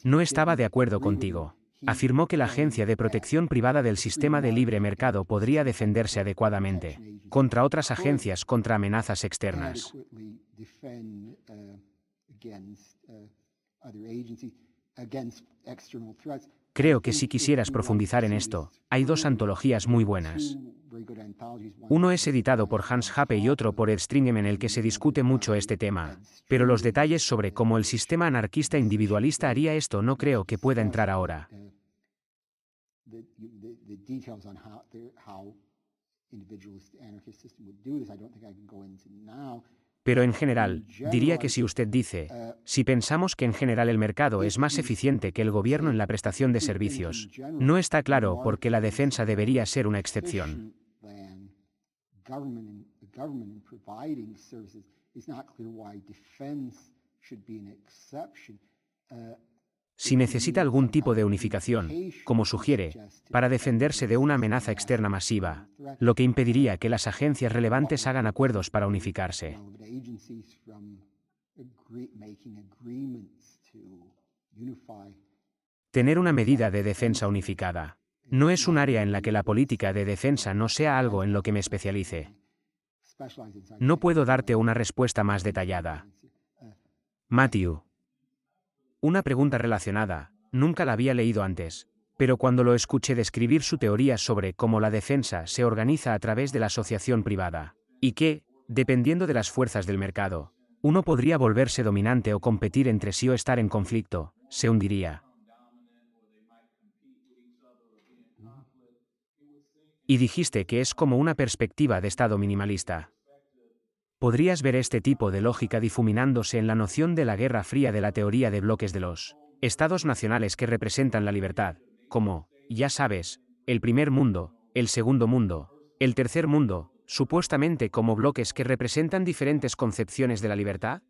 No estaba de acuerdo contigo afirmó que la Agencia de Protección Privada del Sistema de Libre Mercado podría defenderse adecuadamente contra otras agencias contra amenazas externas. Creo que si quisieras profundizar en esto, hay dos antologías muy buenas. Uno es editado por Hans Happe y otro por Ed Stringham en el que se discute mucho este tema. Pero los detalles sobre cómo el sistema anarquista individualista haría esto no creo que pueda entrar ahora. Pero en general, diría que si usted dice, si pensamos que en general el mercado es más eficiente que el gobierno en la prestación de servicios, no está claro por qué la defensa debería ser una excepción. Si necesita algún tipo de unificación, como sugiere, para defenderse de una amenaza externa masiva, lo que impediría que las agencias relevantes hagan acuerdos para unificarse. Tener una medida de defensa unificada. No es un área en la que la política de defensa no sea algo en lo que me especialice. No puedo darte una respuesta más detallada. Matthew. Una pregunta relacionada, nunca la había leído antes, pero cuando lo escuché describir su teoría sobre cómo la defensa se organiza a través de la asociación privada, y que, dependiendo de las fuerzas del mercado, uno podría volverse dominante o competir entre sí o estar en conflicto, se hundiría. Y dijiste que es como una perspectiva de Estado minimalista. Podrías ver este tipo de lógica difuminándose en la noción de la Guerra Fría de la teoría de bloques de los estados nacionales que representan la libertad, como, ya sabes, el primer mundo, el segundo mundo, el tercer mundo, supuestamente como bloques que representan diferentes concepciones de la libertad?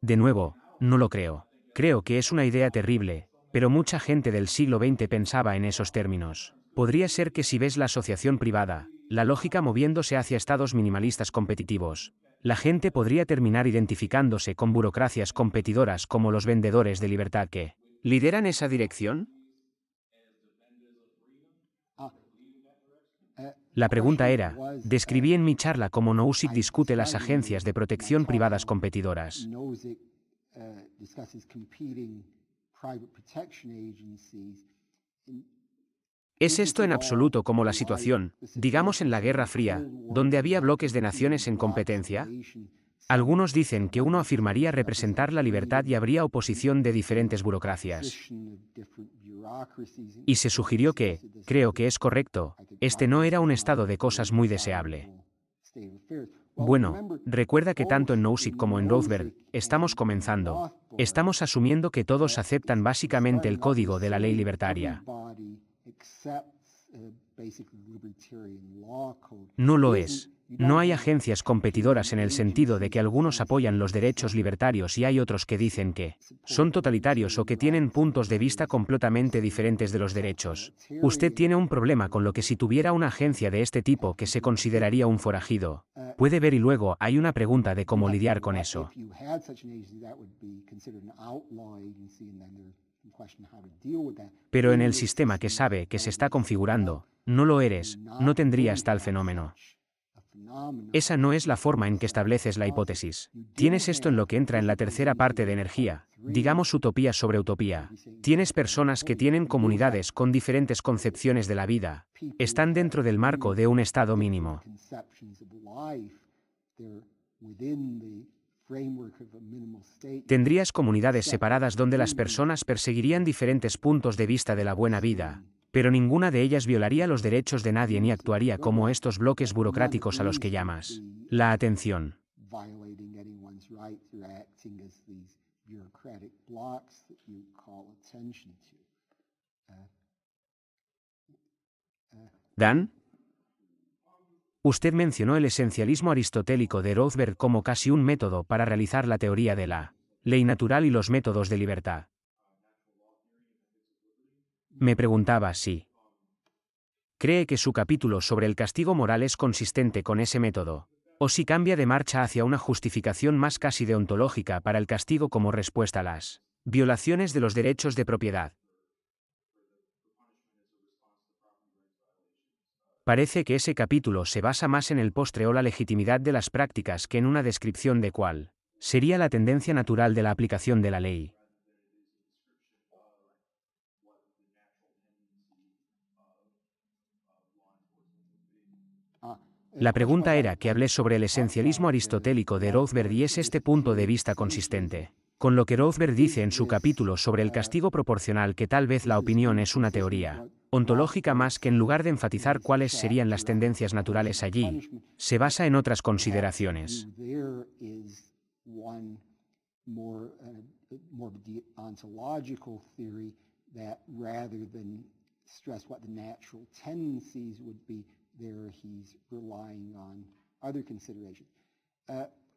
De nuevo, no lo creo. Creo que es una idea terrible, pero mucha gente del siglo XX pensaba en esos términos. Podría ser que si ves la asociación privada, la lógica moviéndose hacia estados minimalistas competitivos, la gente podría terminar identificándose con burocracias competidoras como los vendedores de libertad que lideran esa dirección. La pregunta era, describí en mi charla cómo Nozick discute las agencias de protección privadas competidoras. ¿Es esto en absoluto como la situación, digamos en la Guerra Fría, donde había bloques de naciones en competencia? Algunos dicen que uno afirmaría representar la libertad y habría oposición de diferentes burocracias. Y se sugirió que, creo que es correcto, este no era un estado de cosas muy deseable. Bueno, recuerda que tanto en Nozick como en Rothberg, estamos comenzando. Estamos asumiendo que todos aceptan básicamente el código de la ley libertaria. No lo es. No hay agencias competidoras en el sentido de que algunos apoyan los derechos libertarios y hay otros que dicen que son totalitarios o que tienen puntos de vista completamente diferentes de los derechos. Usted tiene un problema con lo que si tuviera una agencia de este tipo que se consideraría un forajido, puede ver y luego hay una pregunta de cómo lidiar con eso. Pero en el sistema que sabe que se está configurando, no lo eres, no tendrías tal fenómeno. Esa no es la forma en que estableces la hipótesis. Tienes esto en lo que entra en la tercera parte de energía, digamos utopía sobre utopía. Tienes personas que tienen comunidades con diferentes concepciones de la vida, están dentro del marco de un estado mínimo. Tendrías comunidades separadas donde las personas perseguirían diferentes puntos de vista de la buena vida, pero ninguna de ellas violaría los derechos de nadie ni actuaría como estos bloques burocráticos a los que llamas. la atención. Dan? Usted mencionó el esencialismo aristotélico de Rothberg como casi un método para realizar la teoría de la ley natural y los métodos de libertad. Me preguntaba si cree que su capítulo sobre el castigo moral es consistente con ese método, o si cambia de marcha hacia una justificación más casi deontológica para el castigo como respuesta a las violaciones de los derechos de propiedad. Parece que ese capítulo se basa más en el postre o la legitimidad de las prácticas que en una descripción de cuál sería la tendencia natural de la aplicación de la ley. La pregunta era que hablé sobre el esencialismo aristotélico de Rothbard y es este punto de vista consistente con lo que Rothbard dice en su capítulo sobre el castigo proporcional que tal vez la opinión es una teoría, ontológica más que en lugar de enfatizar cuáles serían las tendencias naturales allí, se basa en otras consideraciones.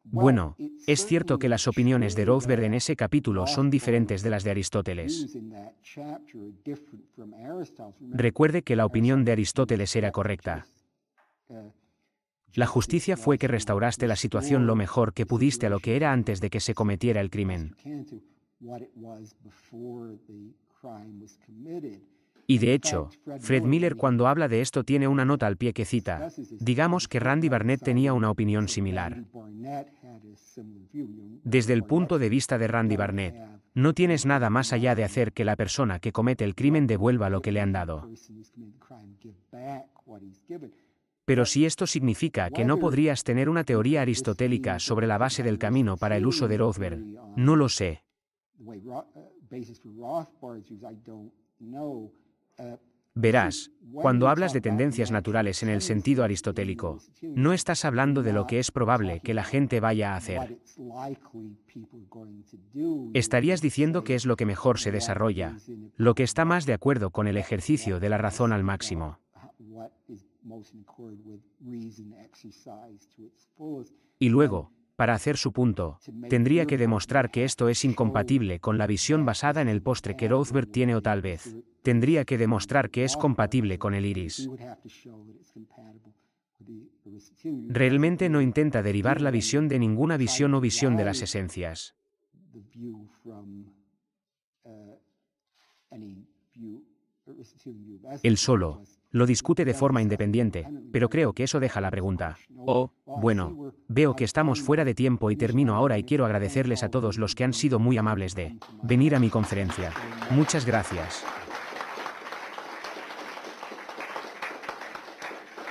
Bueno, es cierto que las opiniones de Rothbard en ese capítulo son diferentes de las de Aristóteles. Recuerde que la opinión de Aristóteles era correcta. uh, La justicia fue que restauraste la situación lo mejor que pudiste a lo que era antes de que se cometiera el crimen. Y de hecho, Fred Miller cuando habla de esto tiene una nota al pie que cita, digamos que Randy Barnett tenía una opinión similar. Desde el punto de vista de Randy Barnett, no tienes nada más allá de hacer que la persona que comete el crimen devuelva lo que le han dado. Pero si esto significa que no podrías tener una teoría aristotélica sobre la base del camino para el uso de Rothbard, no lo sé. Verás, cuando hablas de tendencias naturales en el sentido aristotélico, no estás hablando de lo que es probable que la gente vaya a hacer. Estarías diciendo que es lo que mejor se desarrolla, lo que está más de acuerdo con el ejercicio de la razón al máximo. Y luego, para hacer su punto, tendría que demostrar que esto es incompatible con la visión basada en el postre que Rothbard tiene o tal vez, tendría que demostrar que es compatible con el iris. Realmente no intenta derivar la visión de ninguna visión o visión de las esencias. Él solo lo discute de forma independiente, pero creo que eso deja la pregunta. Oh, bueno, veo que estamos fuera de tiempo y termino ahora y quiero agradecerles a todos los que han sido muy amables de venir a mi conferencia. Muchas gracias.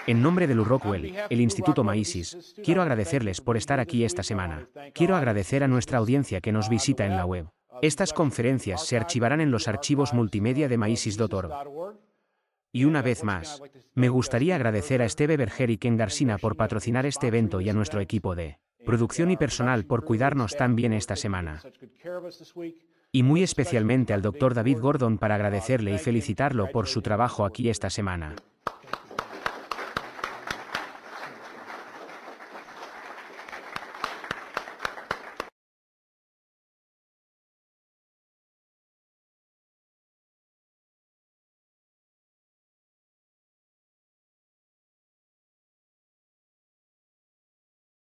En nombre de Lou Rockwell, el Instituto Maisis, quiero agradecerles por estar aquí esta semana. Quiero agradecer a nuestra audiencia que nos visita en la web. Estas conferencias se archivarán en los archivos multimedia de maisis.org. Y una vez más, me gustaría agradecer a Esteve Berger y Ken Garsina por patrocinar este evento y a nuestro equipo de producción y personal por cuidarnos tan bien esta semana. Y muy especialmente al Dr. David Gordon para agradecerle y felicitarlo por su trabajo aquí esta semana.